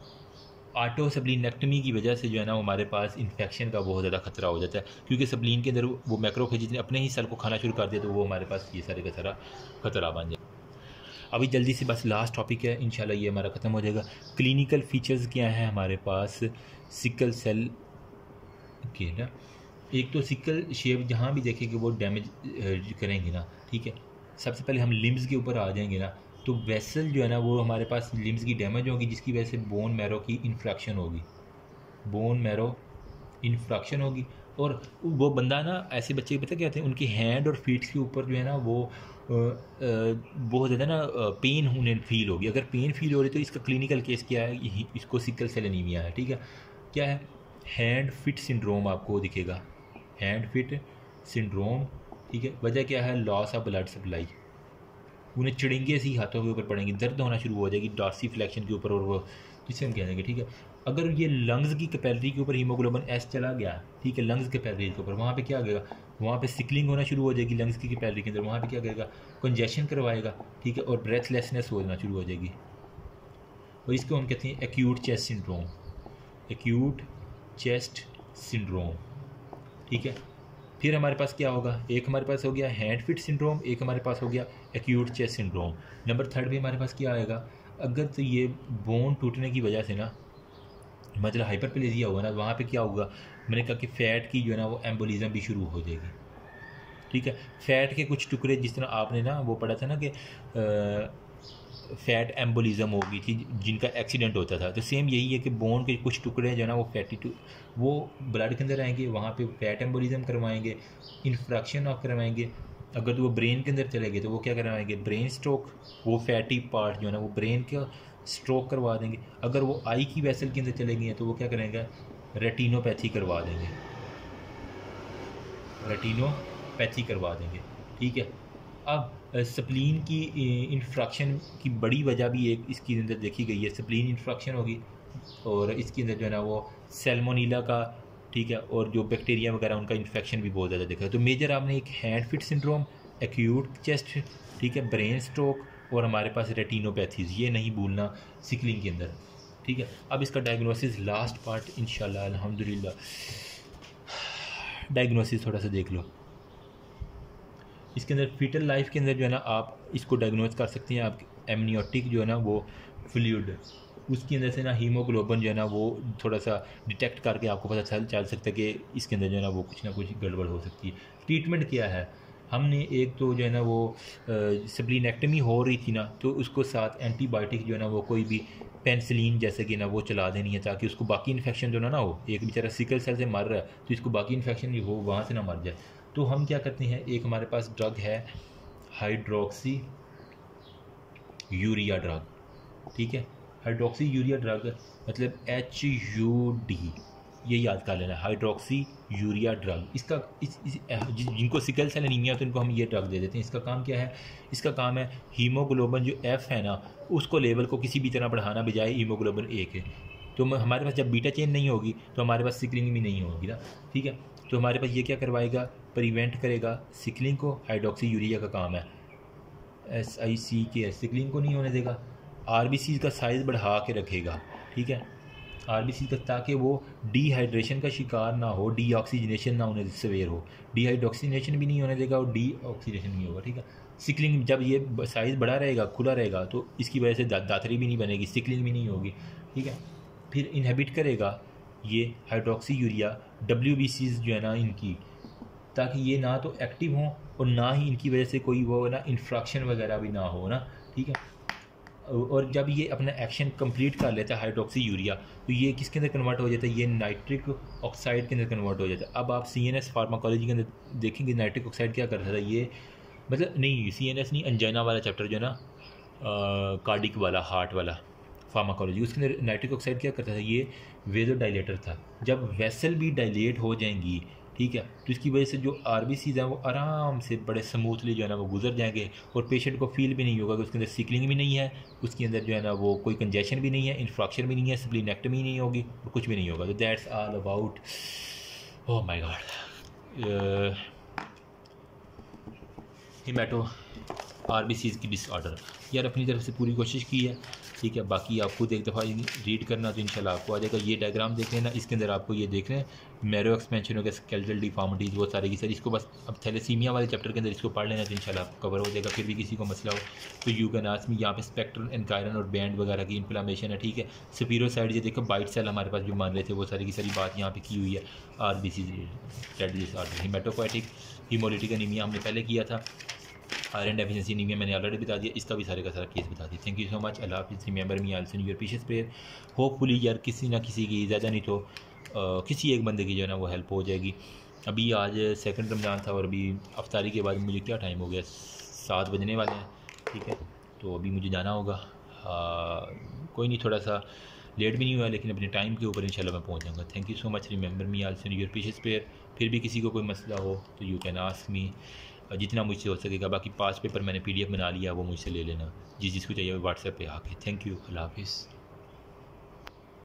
आटो सब्लिन सप्लिनेक्टमी की वजह से जो है ना, हमारे पास इन्फेक्शन का बहुत ज़्यादा खतरा हो जाता है, क्योंकि सप्लिन के अंदर वो मैक्रोफेज ने अपने ही सेल को खाना शुरू कर दिया तो वो हमारे पास ये सारे का सारा खतरा बन जाए। अभी जल्दी से बस लास्ट टॉपिक है, इंशाल्लाह ये हमारा ख़त्म हो जाएगा। क्लिनिकल फीचर्स क्या हैं हमारे पास? सिकल सेल के ना? एक तो सिकल शेप जहाँ भी देखेंगे वो डैमेज करेंगे ना, ठीक है? सबसे पहले हम लिम्स के ऊपर आ जाएँगे ना तो वेसल जो है ना, वो हमारे पास लिम्स की डैमेज होगी, जिसकी वजह से बोन मैरो की इन्फ्रैक्शन होगी। बोन मैरो इन्फ्रैक्शन होगी। और वो बंदा ना, ऐसे बच्चे, पता क्या होते हैं? उनकी हैंड और फीट के ऊपर जो है ना, वो बहुत ज़्यादा ना पेन उन्हें फील होगी। अगर पेन फील हो रही तो इसका क्लिनिकल केस क्या है? इसको सिकल सेल एनीमिया है, ठीक है? क्या है? हैंड फिट सिंड्रोम आपको दिखेगा। हैंड फिट सिंड्रोम, ठीक है? वजह क्या है? लॉस ऑफ़ ब्लड सप्लाई उन्हें चिड़ेंगे सी हाथों के ऊपर पड़ेंगे। दर्द होना शुरू हो जाएगी डॉर्सी फ्लैक्शन के ऊपर और वो जिसे हम कह देंगे ठीक है? अगर ये लंग्स की कैपेलरी के ऊपर हीमोग्लोबिन एस चला गया, ठीक है लंग्स कैपेलरी के ऊपर, वहाँ पे क्या करेगा वहाँ पे सिकलिंग होना शुरू हो जाएगी लंग्स की कैपेलरी के अंदर। वहाँ पे क्या करेगा? कंजेशन करवाएगा, ठीक है? और ब्रेथलेसनेस होना शुरू हो जाएगी। और इसको हम कहते हैं acute chest syndrome acute chest syndrome, ठीक है? फिर हमारे पास क्या होगा? एक हमारे पास हो गया हैंड फिट सिंड्रोम, एक हमारे पास हो गया acute chest syndrome number third भी हमारे पास क्या आएगा? अगर तो ये बोन टूटने की वजह से ना मतलब हाइपर प्लेजिया हुआ ना वहाँ पे क्या होगा? मैंने कहा कि फ़ैट की जो है ना, वो एम्बोलिज़म भी शुरू हो जाएगी। ठीक है? फ़ैट के कुछ टुकड़े जिस तरह आपने ना, वो पढ़ा था ना कि फ़ैट एम्बोलिज्म हो गई थी, जिनका एक्सीडेंट होता था। तो सेम यही है कि बोन के कुछ टुकड़े जो है ना, वो फैटी टू, वो ब्लड के अंदर आएँगे, वहाँ पे फैट एम्बोलिज़म करवाएँगे इन्फ्रैक्शन ऑफ़ करवाएँगे। अगर तो वो ब्रेन के अंदर चले गए तो वो क्या करवाएँगे? ब्रेन स्ट्रोक वो फैटी पार्ट जो है ना, वो ब्रेन का स्ट्रोक करवा देंगे। अगर वो आई की वैसल के अंदर चले गए तो वो क्या करेंगे? रेटिनोपैथी करवा देंगे। रेटिनोपैथी करवा देंगे। ठीक है? अब स्प्लीन की इन्फ्रक्शन की बड़ी वजह भी एक इसके अंदर देखी गई है। स्प्लीन इन्फ्रक्शन होगी और इसके अंदर जो है ना वो सेलमोनीला का, ठीक है, और जो बैक्टीरिया वगैरह, उनका इन्फेक्शन भी बहुत ज़्यादा देखा तो मेजर आपने एक hand foot syndrome acute chest ठीक है ब्रेन स्ट्रोक और हमारे पास रेटिनोपैथीज ये नहीं भूलना सिकलिंग के अंदर, ठीक है। अब इसका डायग्नोसिस लास्ट पार्ट इन अलहमदिल्ला डायग्नोसिस थोड़ा सा देख लो। इसके अंदर फीटल लाइफ के अंदर जो है ना आप इसको डायग्नोज कर सकते हैं, आप एमनियोटिक जो है ना वो फ्लूड उसके अंदर से ना हीमोग्लोबिन जो है ना वो थोड़ा सा डिटेक्ट करके आपको पता चल चल सकता है कि इसके अंदर जो है ना वो कुछ ना कुछ गड़बड़ हो सकती है। ट्रीटमेंट क्या है? हमने एक तो जो है ना वो सप्लीनेक्टमी हो रही थी ना तो उसको साथ एंटीबायोटिक जो है ना वो कोई भी पेंसिलिन जैसे कि ना वो चला देनी है, ताकि उसको बाकी इन्फेक्शन जो ना ना हो एक बेचारा सिकल सेल से मर रहा है तो इसको बाकी इन्फेक्शन भी हो, वहाँ से ना मर जाए। तो हम क्या करते हैं एक हमारे पास ड्रग है हाइड्रोक्सी यूरिया ड्रग ठीक है? हाइड्रोक्सी यूरिया ड्रग मतलब एच यू डी ये याद कर लेना हाइड्रोक्सी यूरिया ड्रग इसका इस, इस जिनको सिकल सेल एनीमिया तो इनको हम ये ड्रग दे देते हैं। इसका काम क्या है? इसका काम है हीमोग्लोबिन जो एफ़ है ना उसको लेवल को किसी भी तरह बढ़ाना बजाय हीमोग्लोबिन ए के। तो हमारे पास जब बीटा चेन नहीं होगी तो हमारे पास सिकलिंग भी नहीं होगी ना ठीक है? तो हमारे पास ये क्या करवाएगा? प्रिवेंट करेगा। सिकलिंग को हाइड्रोक्सी यूरिया का काम है। एस आई सी के सिकलिंग को नहीं होने देगा। आर बी सी का साइज़ बढ़ा के रखेगा। ठीक है? आर बी सी का ताकि वो डिहाइड्रेशन का शिकार ना हो डी ऑक्सीजनेशन ना होने सवेर हो। डी हाइड्रोक्सीनेशन भी नहीं होने देगा और डी ऑक्सीजनेशन नहीं होगा। ठीक है? सिकलिंग जब ये साइज़ बड़ा रहेगा, खुला रहेगा तो इसकी वजह से दातरी भी नहीं बनेगी सिकलिंग भी नहीं होगी। ठीक है? फिर इनहेबिट करेगा ये hydroxyurea W B Cs जो है ना, इनकी ताकि ये ना तो एक्टिव हों और ना ही इनकी वजह से कोई वो ना इन्फ्रैक्शन वगैरह भी ना हो, ना? ठीक है? और जब ये अपना एक्शन कंप्लीट कर लेता है हाइड्रोक्सी यूरिया तो ये किसके अंदर कन्वर्ट हो जाता है? ये नाइट्रिक ऑक्साइड के अंदर कन्वर्ट हो जाता है। अब आप सी एन एस फार्माकोलॉजी के अंदर देखेंगे नाइट्रिक ऑक्साइड क्या करता था ये? मतलब नहीं सी एन एस नहीं अंजाना वाला चैप्टर जो है ना कार्डिक वाला हार्ट वाला फार्माकोलॉजी उसके अंदर नाइट्रिक ऑक्साइड क्या करता था? ये वेजो डायलेटर था। जब वेसल भी डायलेट हो जाएँगी ठीक है? तो इसकी वजह से जो आर बी सीज़ हैं, वो आराम से बड़े स्मूथली जो है ना, वो गुजर जाएँगे और पेशेंट को फील भी नहीं होगा कि उसके अंदर सिकलिंग भी नहीं है, उसके अंदर जो है ना, वो कोई कंजेशन भी नहीं है इन्फ्रॉक्शन भी नहीं है स्प्लीनेक्टमी नहीं होगी और कुछ भी नहीं होगा। तो that's all about oh my God haemato R B Cs की डिसऑर्डर यार, अपनी तरफ़ से पूरी कोशिश की है, ठीक है? बाकी आप खुद एक दफ़ा रीड करना तो इंशाल्लाह आपको आ जाएगा। ये डायग्राम देख लेना, इसके अंदर आपको ये देख रहे हैं मैरो एक्सपेंशन हो गया स्केल्टल डिफॉर्मिटीज़ वो सारी की सर इसको बस अब थैलेसीमिया वाले चैप्टर के अंदर इसको पढ़ लेना तो इंशाल्लाह कवर हो जाएगा, फिर भी किसी को मसला हो तो यू कैन आस्क में यहाँ पे स्पेक्ट्रल एनकायरन और बैंड वगैरह की इन्फ्लामेशन है, ठीक है? सपीरो साइड ये देखो बाइट सेल हमारे पास जो मान रहे थे, वो सारी की सारी बात यहाँ पे की हुई है R B C disorder haematopoietic haemolytic anaemia हमने पहले किया था आयरन डेफिशिएंसी अनीमिया मैंने ऑलरेडी बता दिया, इसका भी सारे का सारा केस बता दिया थैंक यू सो मच अल्लाह हाफिज़ remember me also your precious prayer hopefully यार किसी ना किसी की ज़्यादा नहीं तो किसी एक बंदे की जो है ना वो हेल्प हो जाएगी। अभी आज सेकंड रमज़ान था और अभी अफ्तारी के बाद मुझे क्या टाइम हो गया? सात बजने वाले हैं ठीक है? तो अभी मुझे जाना होगा। आ, कोई नहीं थोड़ा सा लेट भी नहीं हुआ लेकिन अपने टाइम के ऊपर इंशाल्लाह मैं पहुँच जाऊँगा। Thank you so much remember me also your precious prayer फिर भी किसी को कोई मसला हो तो यू कैन आस्क मी जितना मुझसे हो सकेगा। बाकी पास पेपर मैंने पीडीएफ बना लिया वो मुझसे ले लेना। जिस जिसको चाहिए व्हाट्सएप पे आके। थैंक यू अल्लाह हाफिज़।